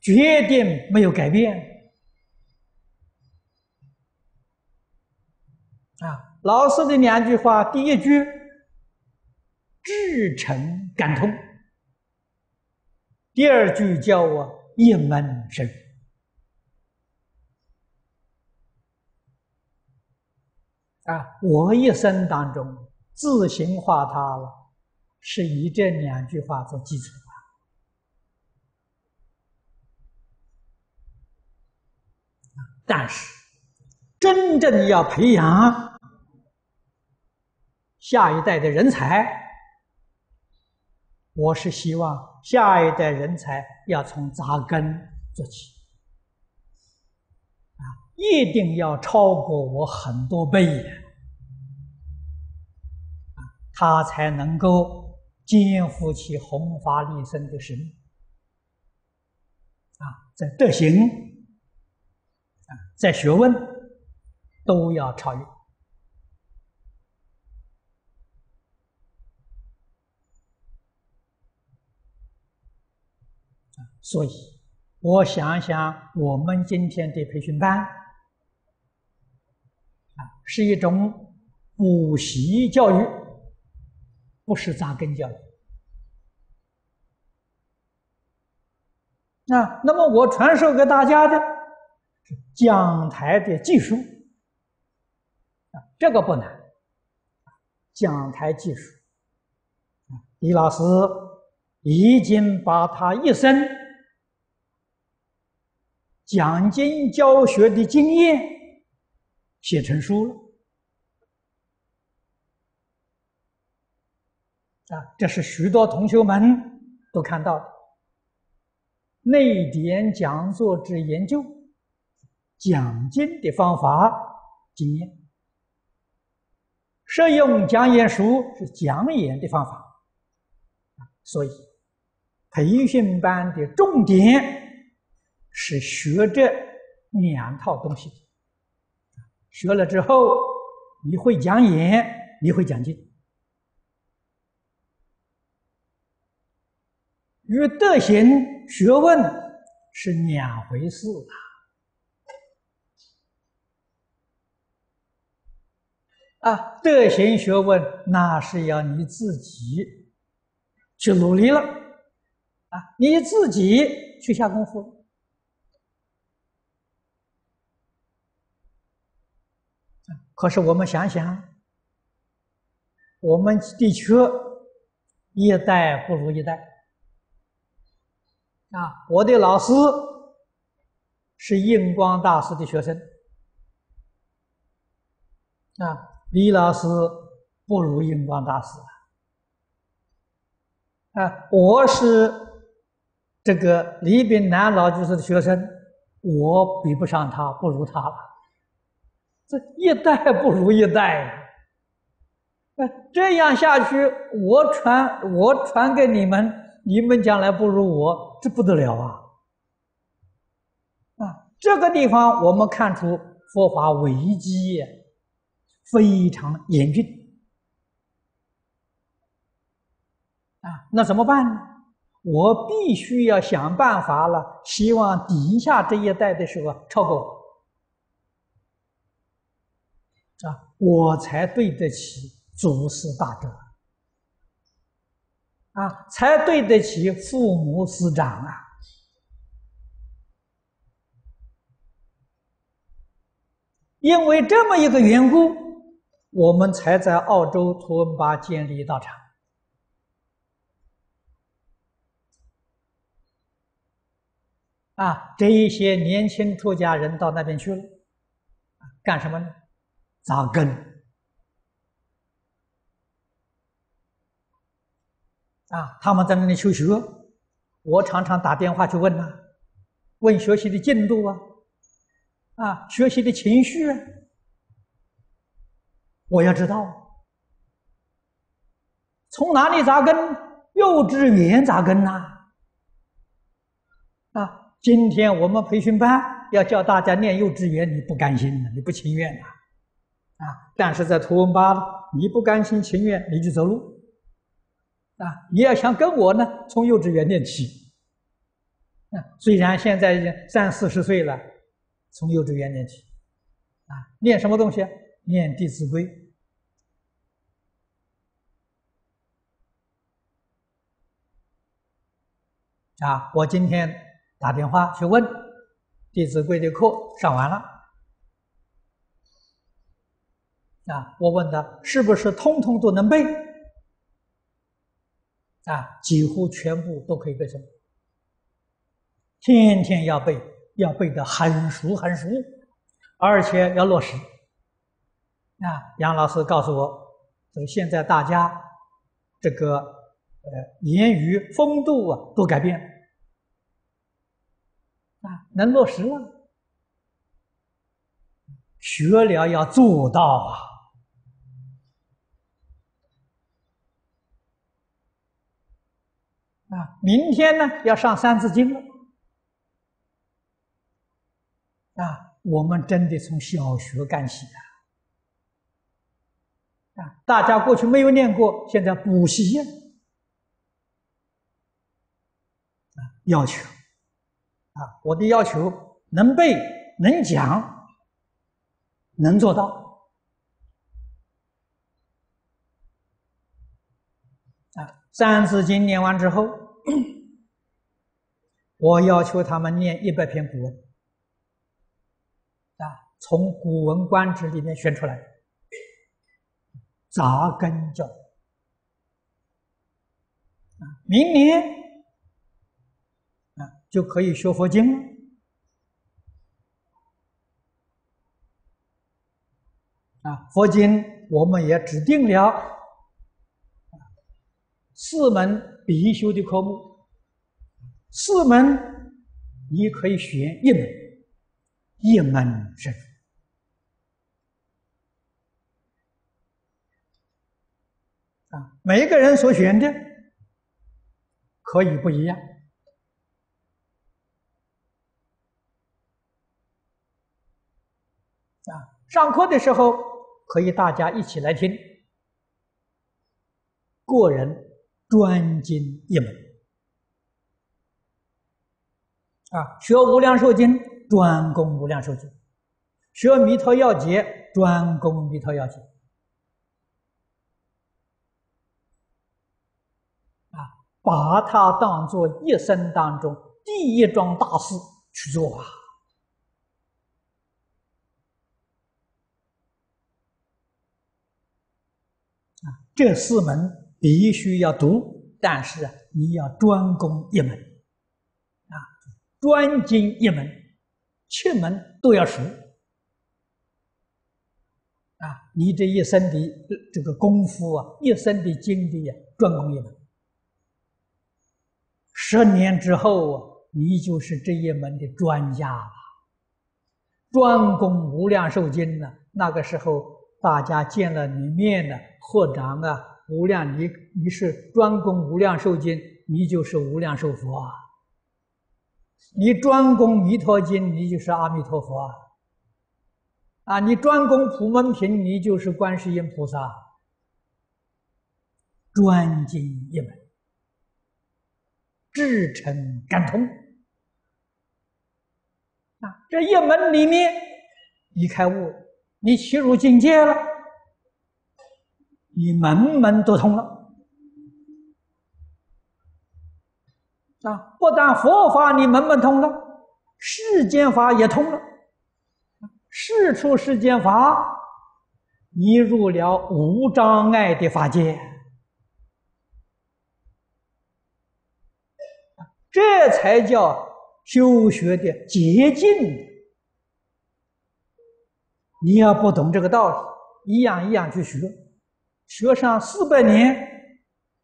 决定没有改变啊！老师的两句话，第一句至诚感通，第二句叫我一门深啊！我一生当中自行化他了，是以这两句话做基础。但是，真正要培养下一代的人才，我是希望下一代人才要从扎根做起，啊，一定要超过我很多倍，啊，他才能够肩负起弘法利生的使命，啊，在德行。在学问都要超越所以我想想，我们今天的培训班啊，是一种补习教育，不是扎根教育。那那么我传授给大家的。讲台的技术啊，这个不难。讲台技术，李老师已经把他一生讲经教学的经验写成书了啊，这是许多同学们都看到的。内典讲座之研究。讲经的方法经验，实用讲演书是讲演的方法，所以培训班的重点是学这两套东西。学了之后，你会讲演，你会讲经，与德行学问是两回事啊。啊，德行学问那是要你自己去努力了，啊，你自己去下功夫。可是我们想想，我们的确一代不如一代。啊，我的老师是印光大师的学生，啊。李老师不如印光大师啊！我是这个李炳南老居士的学生，我比不上他，不如他了。这一代不如一代，那，这样下去，我传我传给你们，你们将来不如我，这不得了啊！啊，这个地方我们看出佛法危机。非常严峻啊！那怎么办呢？我必须要想办法了，希望底下这一代的时候超过我，啊，我才对得起祖师大德，啊，才对得起父母师长啊。因为这么一个缘故，我们才在澳洲图文巴建立道场。啊，这一些年轻出家人到那边去了，干什么呢？扎根。啊，他们在那里求学，我常常打电话去问呐，问学习的进度啊，啊，学习的情绪啊，我要知道，从哪里扎根？幼稚园扎根呐？啊。今天我们培训班要教大家念幼稚园，你不甘心你不情愿呐，啊！但是在图文吧，你不甘心情愿，你就走路，啊！你要想跟我呢，从幼稚园念起，啊！虽然现在已经三四十岁了，从幼稚园念起，啊！念什么东西？念《弟子规》，啊！我今天。打电话去问，《弟子规》的课上完了，啊，我问他是不是通通都能背？啊，几乎全部都可以背诵，天天要背，要背得很熟很熟，而且要落实。啊，杨老师告诉我，说现在大家这个呃言语风度啊都改变。啊，能落实了，学了要做到啊！啊，明天呢要上《三字经》了，啊，我们真的从小学干起啊！啊，大家过去没有念过，现在补习呀，啊，要求。啊，我的要求能背、能讲、能做到。啊，《三字经》念完之后，我要求他们念一百篇古文，啊，从《古文观止》里面选出来，扎根教。啊，明年。就可以学佛经了啊！佛经我们也指定了四门必修的科目，四门你可以选一门，一门深入啊！每一个人所选的可以不一样。啊，上课的时候可以大家一起来听，个人专精一门。啊，学无量寿经专攻无量寿经，学弥陀要解专攻弥陀要解。啊，把它当做一生当中第一桩大事去做啊。啊，这四门必须要读，但是啊你要专攻一门，啊，专精一门，七门都要熟，啊，你这一生的这个功夫啊，一生的精力啊，专攻一门，十年之后啊，你就是这一门的专家了，专攻无量寿经呢，那个时候。大家见了你面呢，或长啊，无量你你是专攻无量寿经，你就是无量寿佛啊；你专攻弥陀经，你就是阿弥陀佛啊；啊，你专攻普门品，你就是观世音菩萨。专精一门至诚感通。啊，这一门里面，你开悟，你起入境界了，你门门都通了。啊，不但佛法你门门通了，世间法也通了。世出世间法，你入了无障碍的法界，这才叫修学的捷径。你要不懂这个道理，一样一样去学，学上四百年，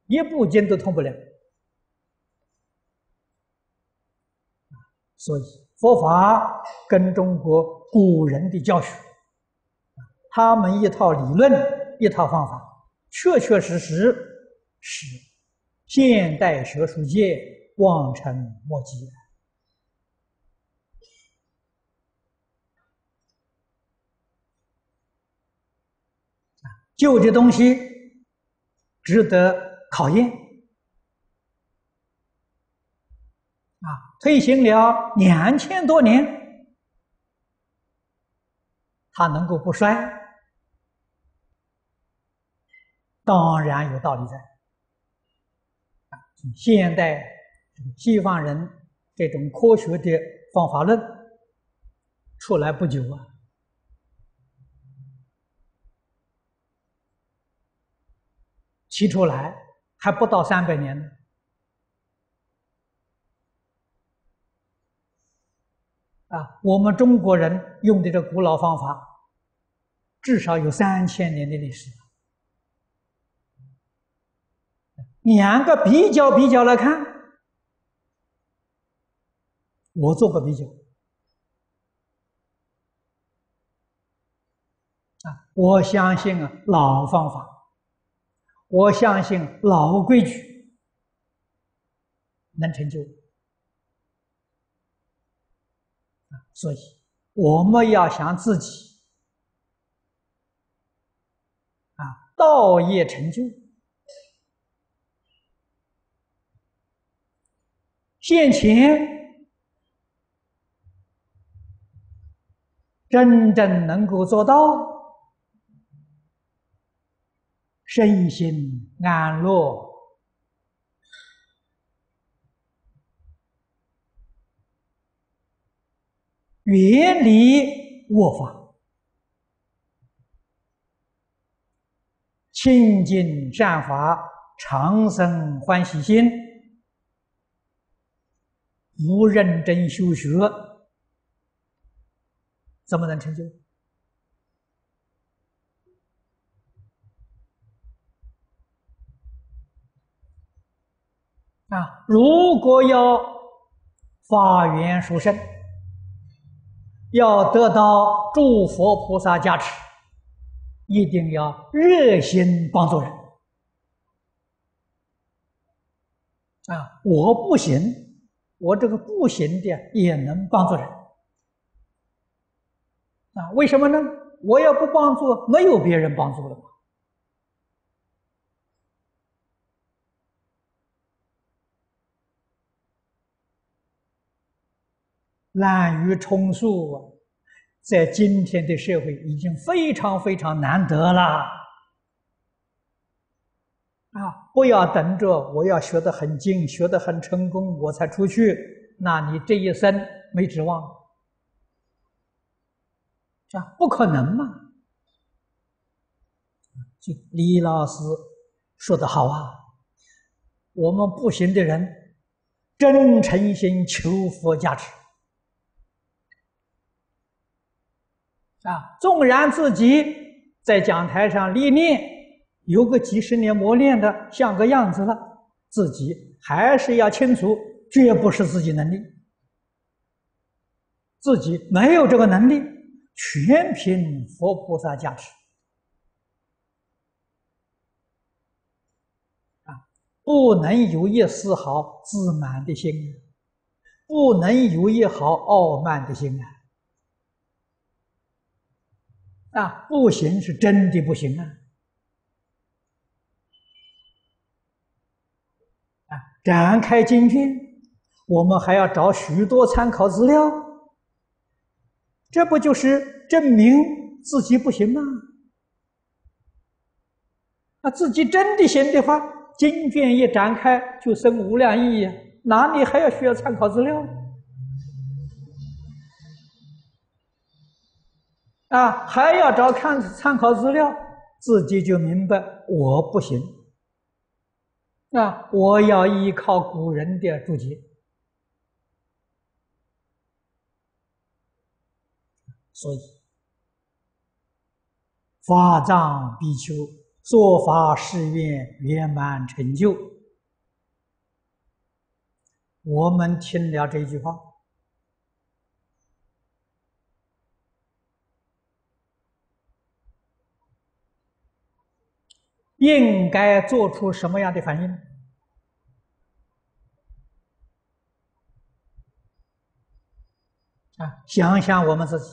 一部经都通不了。所以佛法跟中国古人的教学，他们一套理论、一套方法，确确实实是现代学术界望尘莫及。旧的东西值得考验。啊，推行了两千多年，它能够不衰，当然有道理在。现代西方人这种科学的方法论出来不久啊，提出来还不到三百年呢。啊，我们中国人用的这古老方法，至少有三千年的历史。两个比较比较来看，我做个比较。啊，我相信啊老方法，我相信老规矩能成就。所以，我们要想自己啊，道业成就。现前真正能够做到身心安乐。远离恶法，清净善法，长生欢喜心。不认真修学，怎么能成就？啊，如果要发愿殊胜。要得到诸佛菩萨加持，一定要热心帮助人。啊，我不行，我这个不行的也能帮助人。啊，为什么呢？我要不帮助，没有别人帮助了吗？滥竽充数，在今天的社会已经非常非常难得了。啊，不要等着我要学得很精、学得很成功，我才出去，那你这一生没指望，啊，不可能嘛！就李老师说的好啊，我们不行的人，真诚心求佛加持。啊，纵然自己在讲台上历练，有个几十年磨练的像个样子了，自己还是要清楚，绝不是自己能力，自己没有这个能力，全凭佛菩萨加持。啊，不能有一丝毫自满的心，不能有一毫傲慢的心啊。啊，不行，是真的不行啊！啊，展开经卷，我们还要找许多参考资料，这不就是证明自己不行吗？那自己真的行的话，经卷一展开就生无量意义，哪里还要需要参考资料？啊，还要找看参考资料，自己就明白我不行。啊，我要依靠古人的注解，所以法藏比丘做法誓愿圆满成就。我们听了这句话。应该做出什么样的反应？啊，想想我们自己，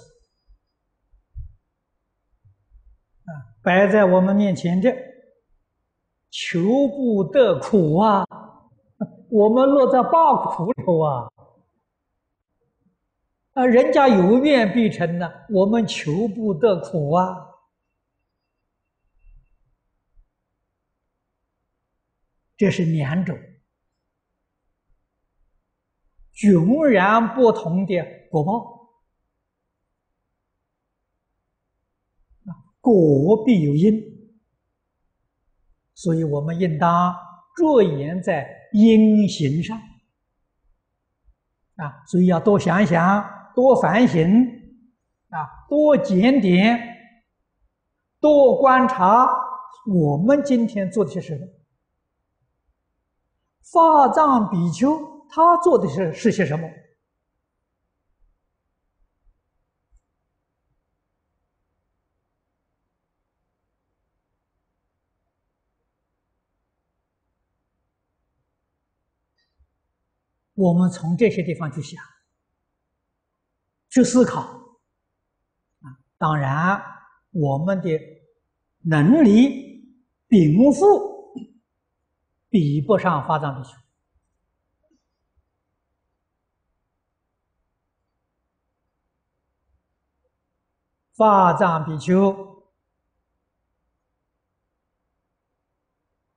啊，摆在我们面前的，求不得苦啊，我们落在八苦里头啊，啊，人家有愿必成呢，我们求不得苦啊。这是两种迥然不同的果报果必有因，所以我们应当着眼在因行上啊，所以要多想想，多反省啊，多检点，多观察我们今天做的些什么。法藏比丘他做的是是些什么？我们从这些地方去想，去思考啊。当然，我们的能力禀赋。比不上法藏比丘，法藏比丘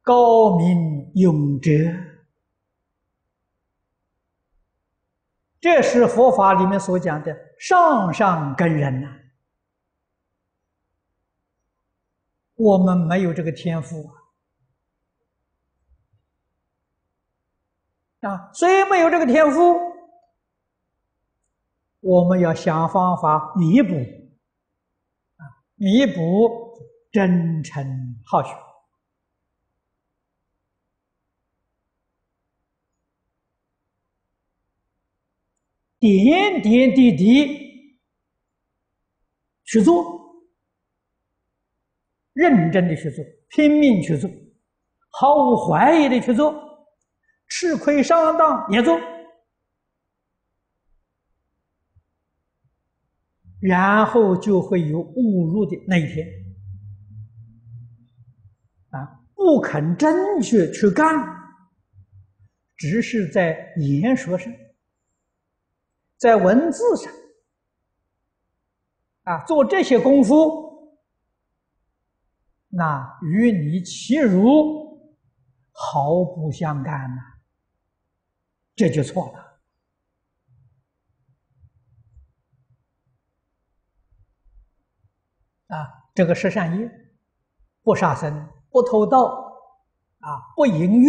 高明勇哲，这是佛法里面所讲的上上根人呐。我们没有这个天赋啊。啊，虽没有这个天赋，我们要想方法弥补，啊，弥补真诚好学，点点滴滴去做，认真的去做，拼命去做，毫无怀疑的去做。吃亏上当也做，然后就会有误入的那一天。啊，不肯正确去干，只是在言说上，在文字上，啊，做这些功夫，那与你其如毫不相干呐。这就错了啊！这个十善业，不杀生，不偷盗，啊，不淫欲，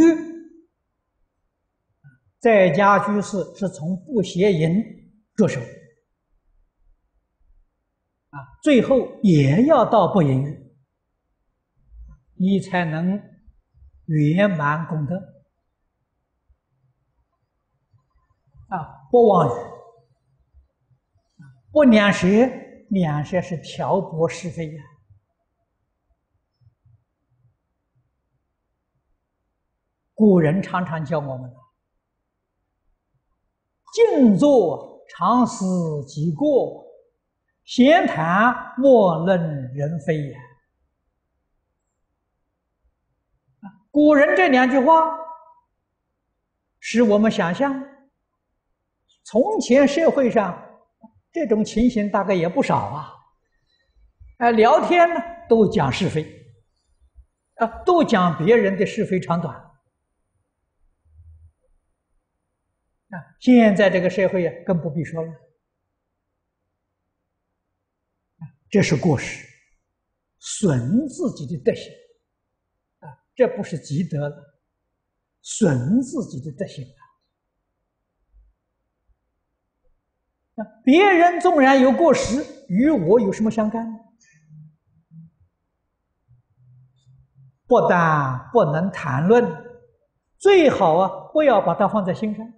在家居士是从不邪淫着手，啊，最后也要到不淫欲，你才能圆满功德。啊，不妄语，不两舌，两舌是挑拨是非呀。古人常常教我们：静坐常思己过，闲谈莫论人非呀。古人这两句话。使我们想象，从前社会上这种情形大概也不少啊。哎，聊天呢都讲是非，啊，都讲别人的是非长短。啊，现在这个社会啊，更不必说了。这是过失，损自己的德行。啊，这不是积德了，损自己的德行啊！别人纵然有过失，与我有什么相干？不但不能谈论，最好啊，不要把它放在心上。啊，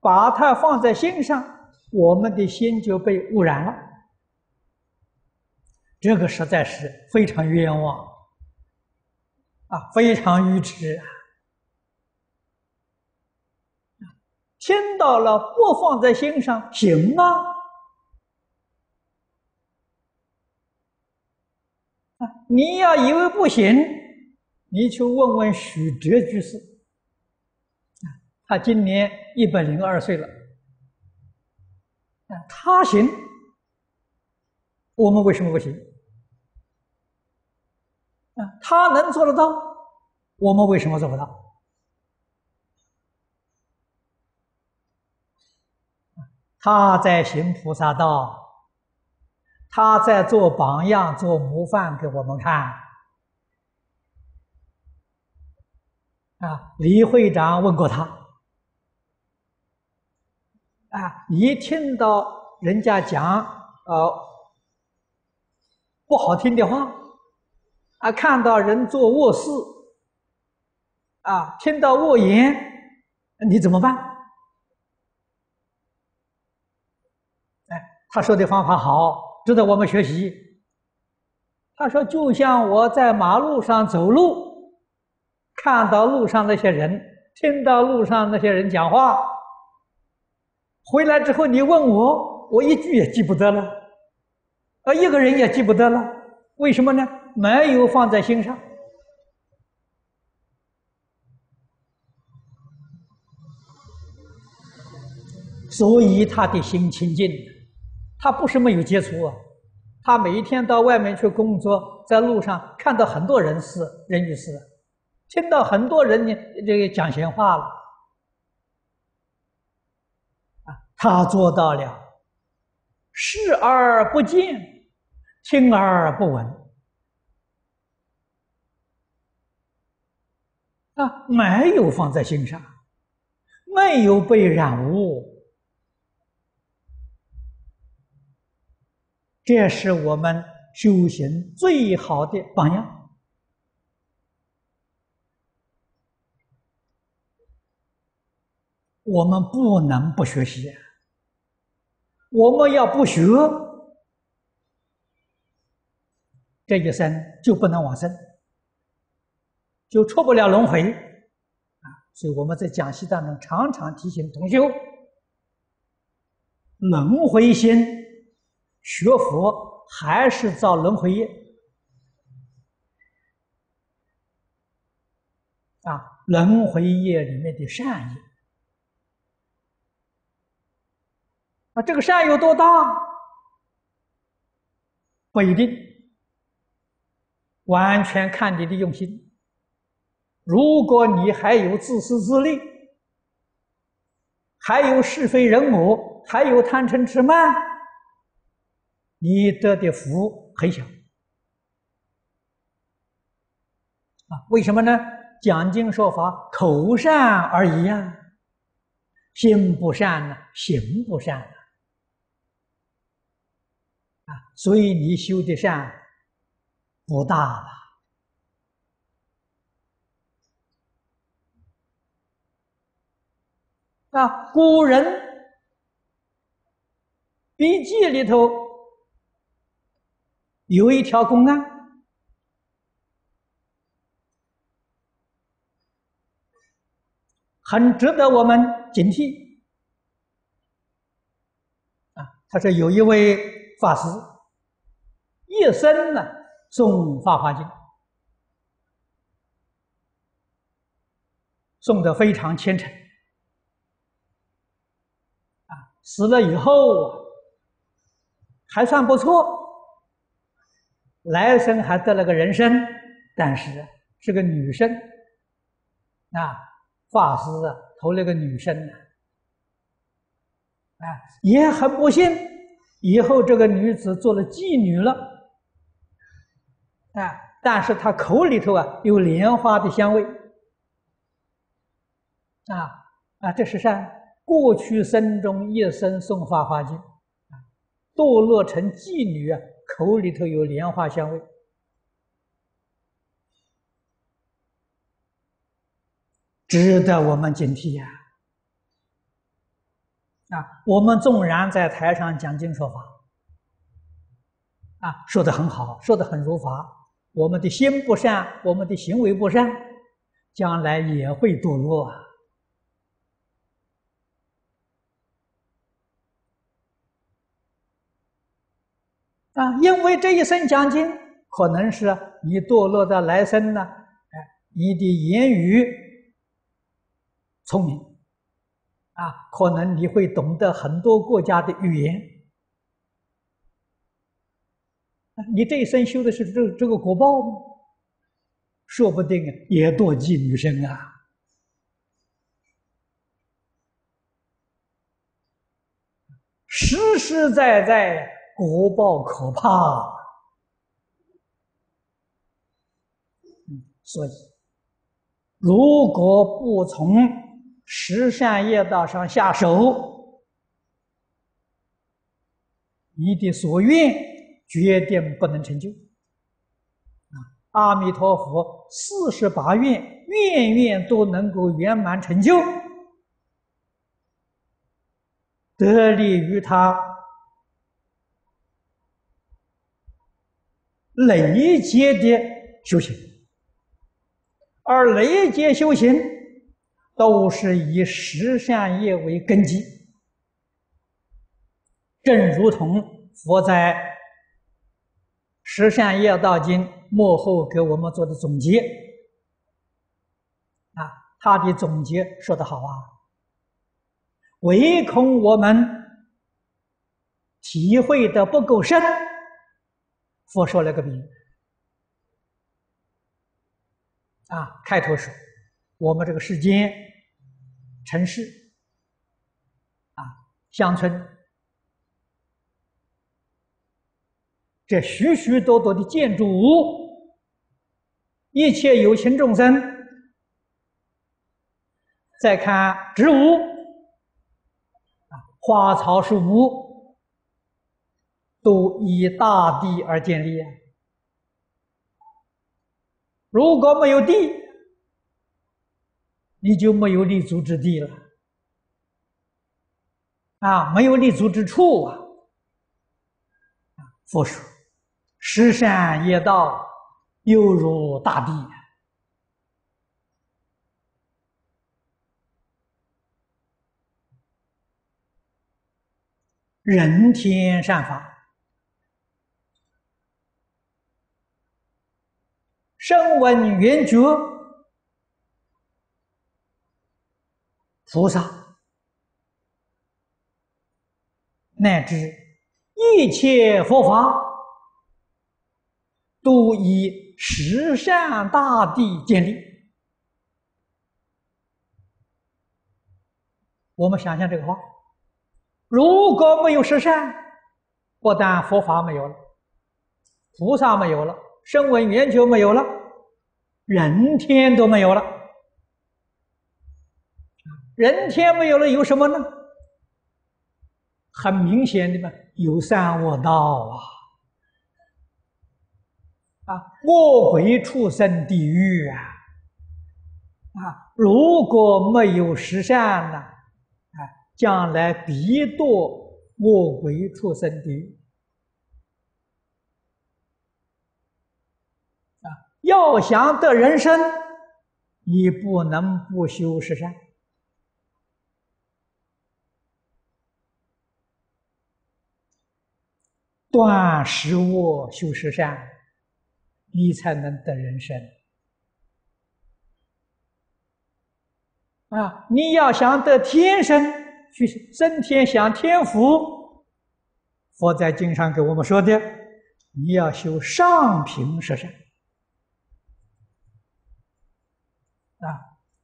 把它放在心上，我们的心就被污染了。这个实在是非常冤枉，啊，非常愚痴啊！听到了不放在心上，行吗！啊，你要以为不行，你去问问许哲居士，啊，他今年一百零二岁了，啊，他行，我们为什么不行？啊，他能做得到，我们为什么做不到？他在行菩萨道，他在做榜样、做模范给我们看。啊，李会长问过他，啊，你听到人家讲呃不好听的话？啊，看到人做恶事，啊，听到恶言，你怎么办？哎，他说的方法好，值得我们学习。他说，就像我在马路上走路，看到路上那些人，听到路上那些人讲话，回来之后你问我，我一句也记不得了，啊，一个人也记不得了，为什么呢？没有放在心上，所以他的心清净。他不是没有接触啊，他每一天到外面去工作，在路上看到很多人事人与事，听到很多人呢这个讲闲话了，啊，他做到了视而不见，听而不闻。啊，没有放在心上，没有被染污，这是我们修行最好的榜样。我们不能不学习，我们要不学，这一生就不能往生。就出不了轮回啊！所以我们在讲习当中常常提醒同修：轮回心学佛还是造轮回业啊！轮回业里面的善业啊，这个善有多大？不一定，完全看你的用心。如果你还有自私自利，还有是非人我，还有贪嗔痴慢，你得的福很小啊！为什么呢？讲经说法，口善而已呀，心不善呢，行不善啊！所以你修的善不大了。啊，古人笔记里头有一条公案，很值得我们警惕。啊，他说有一位法师一生呢诵《法华经》，送的非常虔诚，啊，死了以后还算不错，来生还得了个人身，但是是个女生，啊，法师啊投了个女生呢，啊，也很不幸，以后这个女子做了妓女了，啊，但是她口里头啊有莲花的香味。啊啊！这是善。过去生中一生送《法华经》，堕落成妓女啊，口里头有莲花香味，值得我们警惕呀！啊，我们纵然在台上讲经说法，啊，说的很好，说的很如法，我们的心不善，我们的行为不善，将来也会堕落啊！啊，因为这一生讲经，可能是你堕落的来生呢。哎，你的言语聪明，啊，可能你会懂得很多国家的语言。你这一生修的是这这个果报吗？说不定也堕妓女身啊，实实在在。国报可怕，所以如果不从十善业道上下手，你的所愿决定不能成就。阿弥陀佛，四十八愿，愿愿都能够圆满成就，得利于他。累劫的修行，而累劫修行都是以十善业为根基，正如同佛在《十善业道经》幕后给我们做的总结。啊，他的总结说得好啊，唯恐我们体会的不够深。佛说了个比喻，啊，开头说我们这个世间、城市、啊乡村，这许许多多的建筑物，一切有情众生，再看植物，啊，花草树木。都以大地而建立！如果没有地，你就没有立足之地了啊，没有立足之处啊！佛说：“十善业道，犹如大地，人天善法。”声闻缘觉菩萨，乃至一切佛法，都以十善大地建立。我们想想这个话：如果没有十善，不但佛法没有了，菩萨没有了，声闻缘觉没有了。人天都没有了，人天没有了，有什么呢？很明显的嘛，有三恶道啊，啊，恶鬼畜生地狱啊，啊，如果没有十善呢，啊，将来必堕恶鬼畜生地狱。要想得人生，你不能不修十善，断十恶修十善，你才能得人生。啊，你要想得天生去升天享天福，佛在经上给我们说的，你要修上品十善。啊，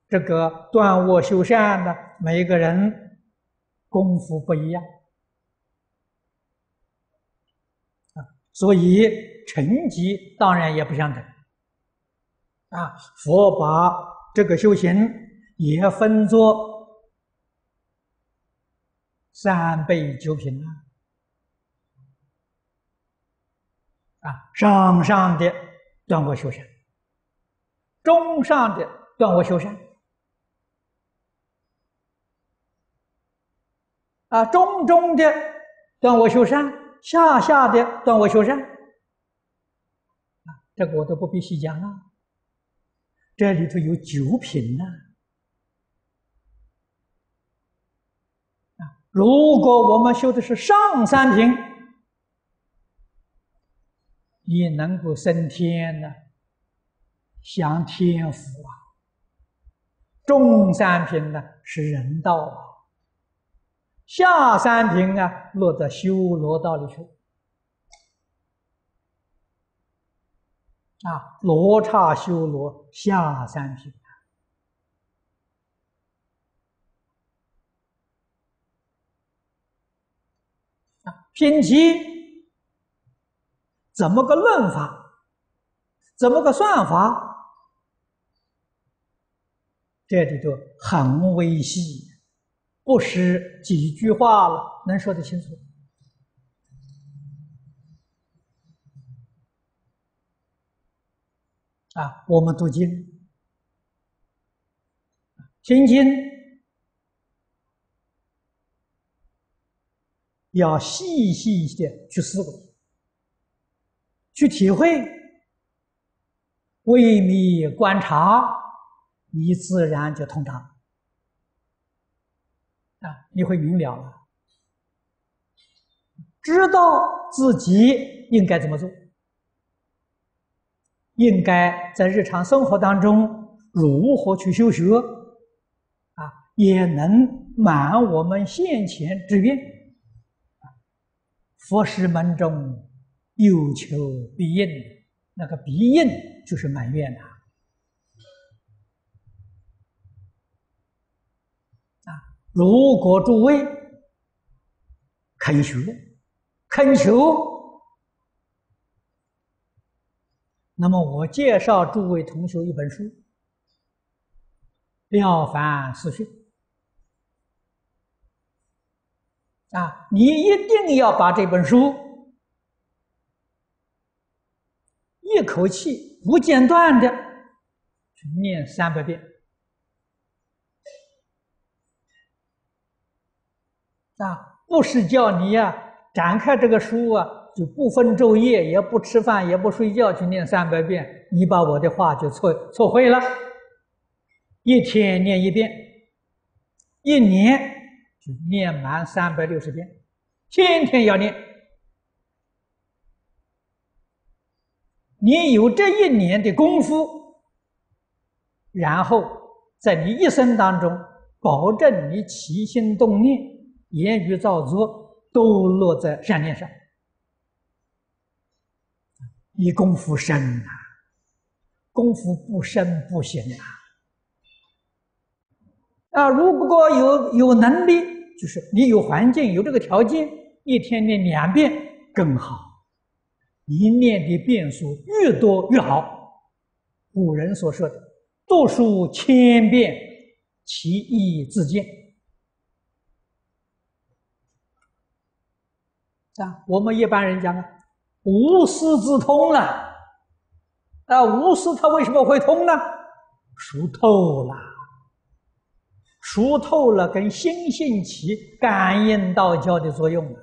这个断卧修善的每一个人功夫不一样啊，所以成绩当然也不相等啊。佛把这个修行也分作三倍九品啊，啊，上上的断卧修善，中上的。断我修善啊，中中的断我修善，下下的断我修善啊，这个我都不必细讲了。这里头有九品呢啊，如果我们修的是上三品，也能够升天呢，享天福啊。中三品呢是人道啊，下三品啊落在修罗道里去。啊，罗刹修罗下三品啊，品级怎么个论法？怎么个算法？这里头很微细，不是几句话了能说得清楚。啊，我们读经、听经，要细细的去思考、去体会、微密观察。你自然就通达啊！你会明了了，知道自己应该怎么做，应该在日常生活当中如何去修学啊，也能满我们现前之愿。佛师门中有求必应，那个必应就是满愿呐。如果诸位肯学、恳求，那么我介绍诸位同学一本书《了凡四训》啊，你一定要把这本书一口气不间断的去念三百遍。啊，不是叫你呀展开这个书啊，就不分昼夜，也不吃饭，也不睡觉，去念三百遍。你把我的话就错错会了。一天念一遍，一年就念满三百六十遍，天天要念。你有这一年的功夫，然后在你一生当中，保证你起心动念。言语造作都落在善念上，你功夫深呐，功夫不深不行啊！啊，如果有有能力，就是你有环境有这个条件，一天念两遍更好。一念的遍数越多越好。古人所说的“读书千遍，其义自见”。啊，我们一般人讲啊，无师自通了。啊，无师他为什么会通呢？熟透了，熟透了，跟心性起感应道教的作用了。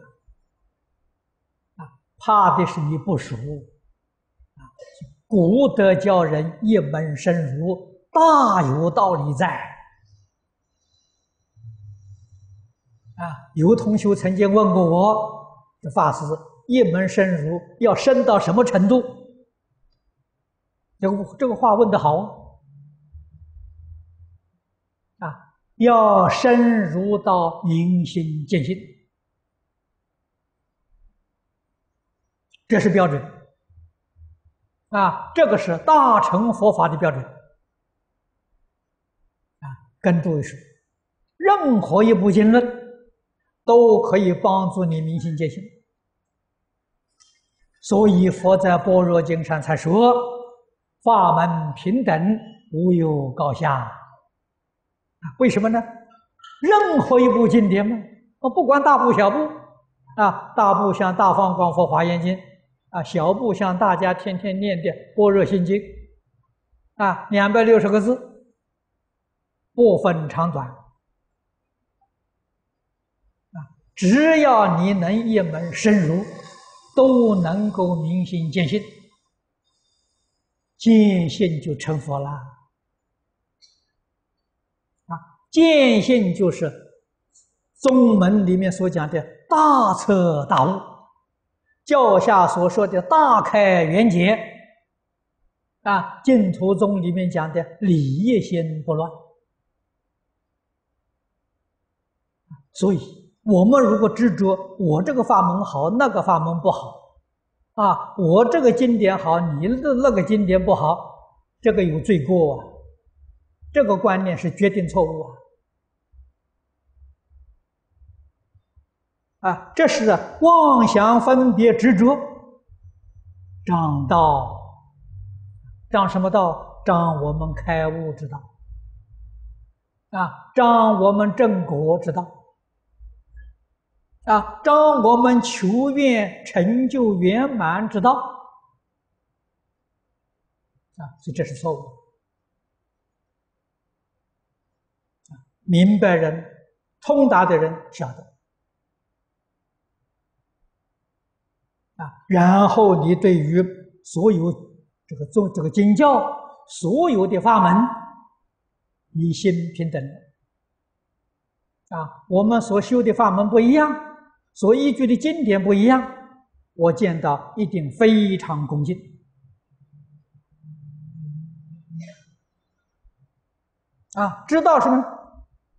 啊，怕的是你不熟。啊，古德教人一门深入，大有道理在。啊，有同学曾经问过我。法师一门深入，要深到什么程度？这个这个话问的好啊！要深入到明心见性，这是标准啊！这个是大乘佛法的标准啊！跟诸位说，任何一部经论都可以帮助你明心见性，所以佛在《般若经》上才说：“法门平等，无有高下。”为什么呢？任何一部经典嘛，我不管大部小部，啊，大部像《大放光佛华严经》，啊，小部像大家天天念的《般若心经》，啊，两百六十个字，不分长短，啊，只要你能一门深入，都能够明心见性，见性就成佛了。见性就是宗门里面所讲的大彻大悟，教下所说的大开圆解，啊，净土宗里面讲的理业心不乱。所以，我们如果执着我这个法门好，那个法门不好，啊，我这个经典好，你的那个经典不好，这个有罪过啊，这个观念是决定错误啊。啊，这是妄想分别执着，长道，长什么道？长我们开悟之道，啊，长我们正果之道，啊，长我们求愿成就圆满之道，啊，所以这是错误。明白人、通达的人晓得。啊，然后你对于所有这个宗这个经教所有的法门，一心平等。啊，我们所修的法门不一样，所依据的经典不一样，我见到一定非常恭敬。啊，知道什么？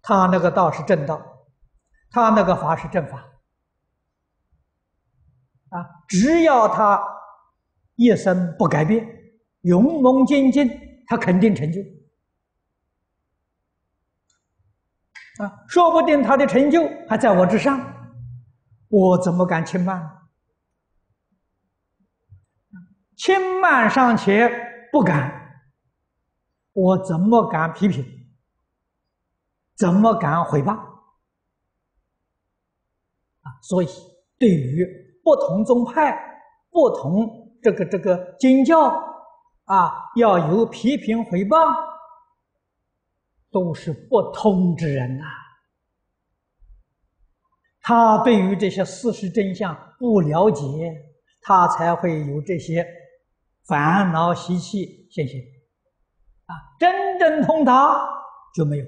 他那个道是正道，他那个法是正法。啊，只要他一生不改变，勇猛精进，他肯定成就。啊，说不定他的成就还在我之上，我怎么敢轻慢？轻慢尚且不敢，我怎么敢批评？怎么敢诽谤？啊，所以对于。不同宗派、不同这个这个经教啊，要有批评诽谤，都是不通之人呐。他对于这些事实真相不了解，他才会有这些烦恼习气现行。啊，真正通达就没有。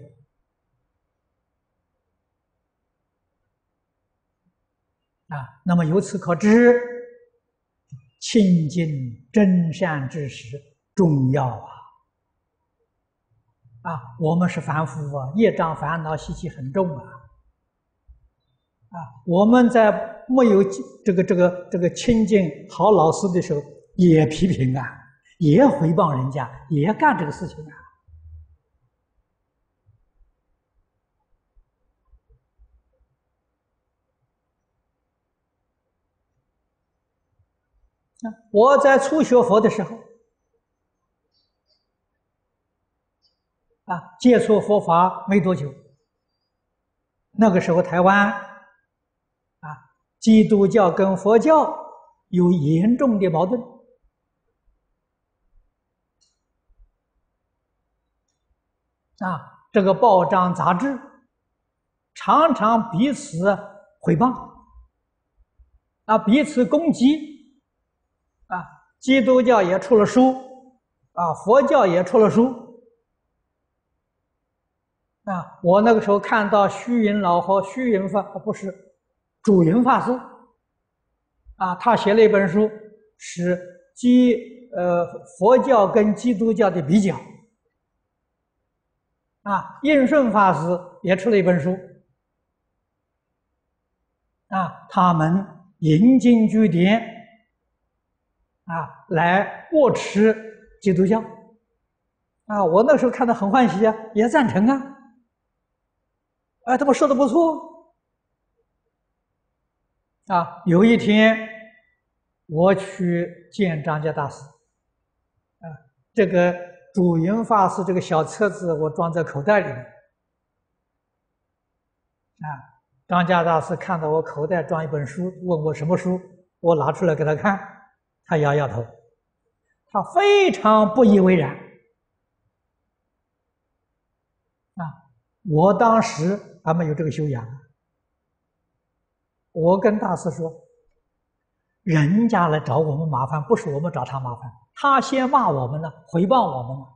啊，那么由此可知，清净真善之时重要啊！啊，我们是凡夫啊，业障烦恼习气很重啊！啊，我们在没有这个这个这个清净好老师的时候，也批评啊，也回谤人家，也干这个事情啊。我在初学佛的时候，啊，接触佛法没多久。那个时候，台湾，基督教跟佛教有严重的矛盾，啊，这个报章杂志常常彼此诽谤，啊，彼此攻击。啊，基督教也出了书，啊，佛教也出了书，啊，我那个时候看到虚云老和虚云法，不是，主云法师，啊，他写了一本书，是基呃佛教跟基督教的比较，啊，印顺法师也出了一本书，啊，他们引经据典，啊，来驳斥基督教，啊，我那时候看到很欢喜啊，也赞成啊，哎，他们说的不错，啊，有一天我去见张家大师，啊，这个。主营法师这个小册子，我装在口袋里。啊，张家大师看到我口袋装一本书，问我什么书，我拿出来给他看，他摇摇头，他非常不以为然。啊，我当时还没有这个修养，我跟大师说，人家来找我们麻烦，不是我们找他麻烦。他先骂我们呢，回报我们了。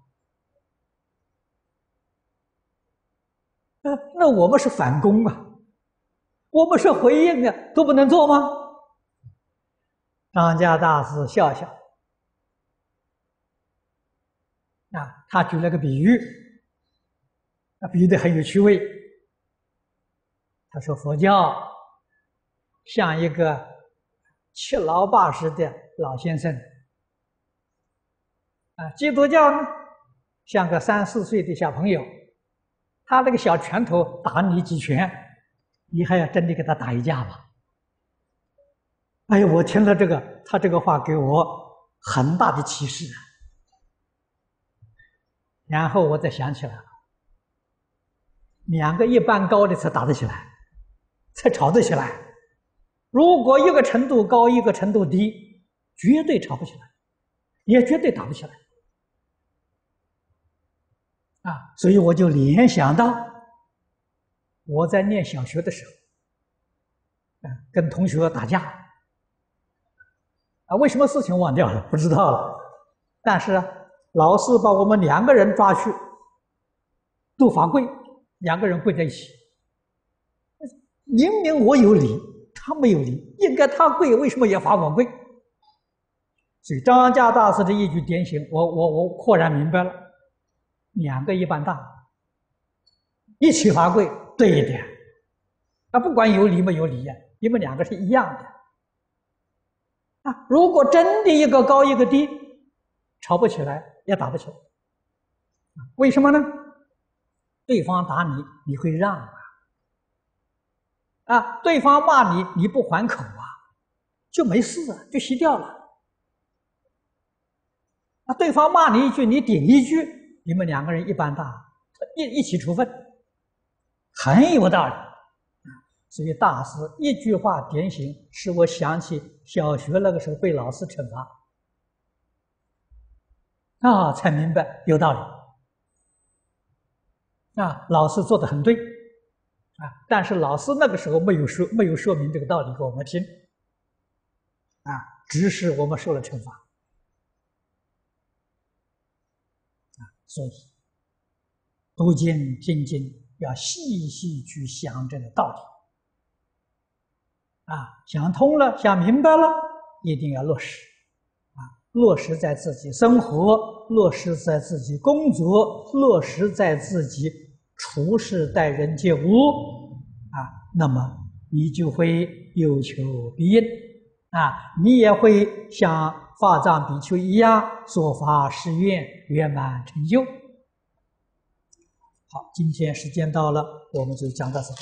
那我们是反攻啊，我们是回应啊，都不能做吗？张家大师笑笑，啊，他举了个比喻，啊，比喻的很有趣味。他说佛教像一个七老八十的老先生。啊，基督教呢，像个三四岁的小朋友，他那个小拳头打你几拳，你还要真的给他打一架吗？哎呀，我听了这个，他这个话给我很大的启示。然后我再想起来了，两个一般高的才打得起来，才吵得起来。如果一个程度高，一个程度低，绝对吵不起来，也绝对打不起来。啊，所以我就联想到我在念小学的时候，啊，跟同学打架，啊，为什么事情忘掉了？不知道了。但是老师把我们两个人抓去都罚跪，两个人跪在一起。明明我有理，他没有理，应该他跪，为什么也罚我跪？所以张家大师的一句点醒，我我我豁然明白了。两个一般大，一起罚跪对一点，啊，不管有理没有理呀，你们两个是一样的，啊，如果真的一个高一个低，吵不起来也打不起来，为什么呢？对方打你，你会让啊，对方骂你，你不还口啊，就没事啊，就熄掉了，啊，对方骂你一句，你顶一句。你们两个人一般大，一一起处分，很有道理。所以大师一句话点醒，使我想起小学那个时候被老师惩罚，啊，才明白有道理。啊，老师做的很对，啊，但是老师那个时候没有说没有说明这个道理给我们听，啊，只是我们受了惩罚。啊所以，读经听经要细细去想这个道理，啊，想通了，想明白了，一定要落实，啊，落实在自己生活，落实在自己工作，落实在自己处事待人接物，啊，那么你就会有求必应，啊，你也会像。法藏比丘一样，说法誓愿圆满成就。好，今天时间到了，我们就讲到此。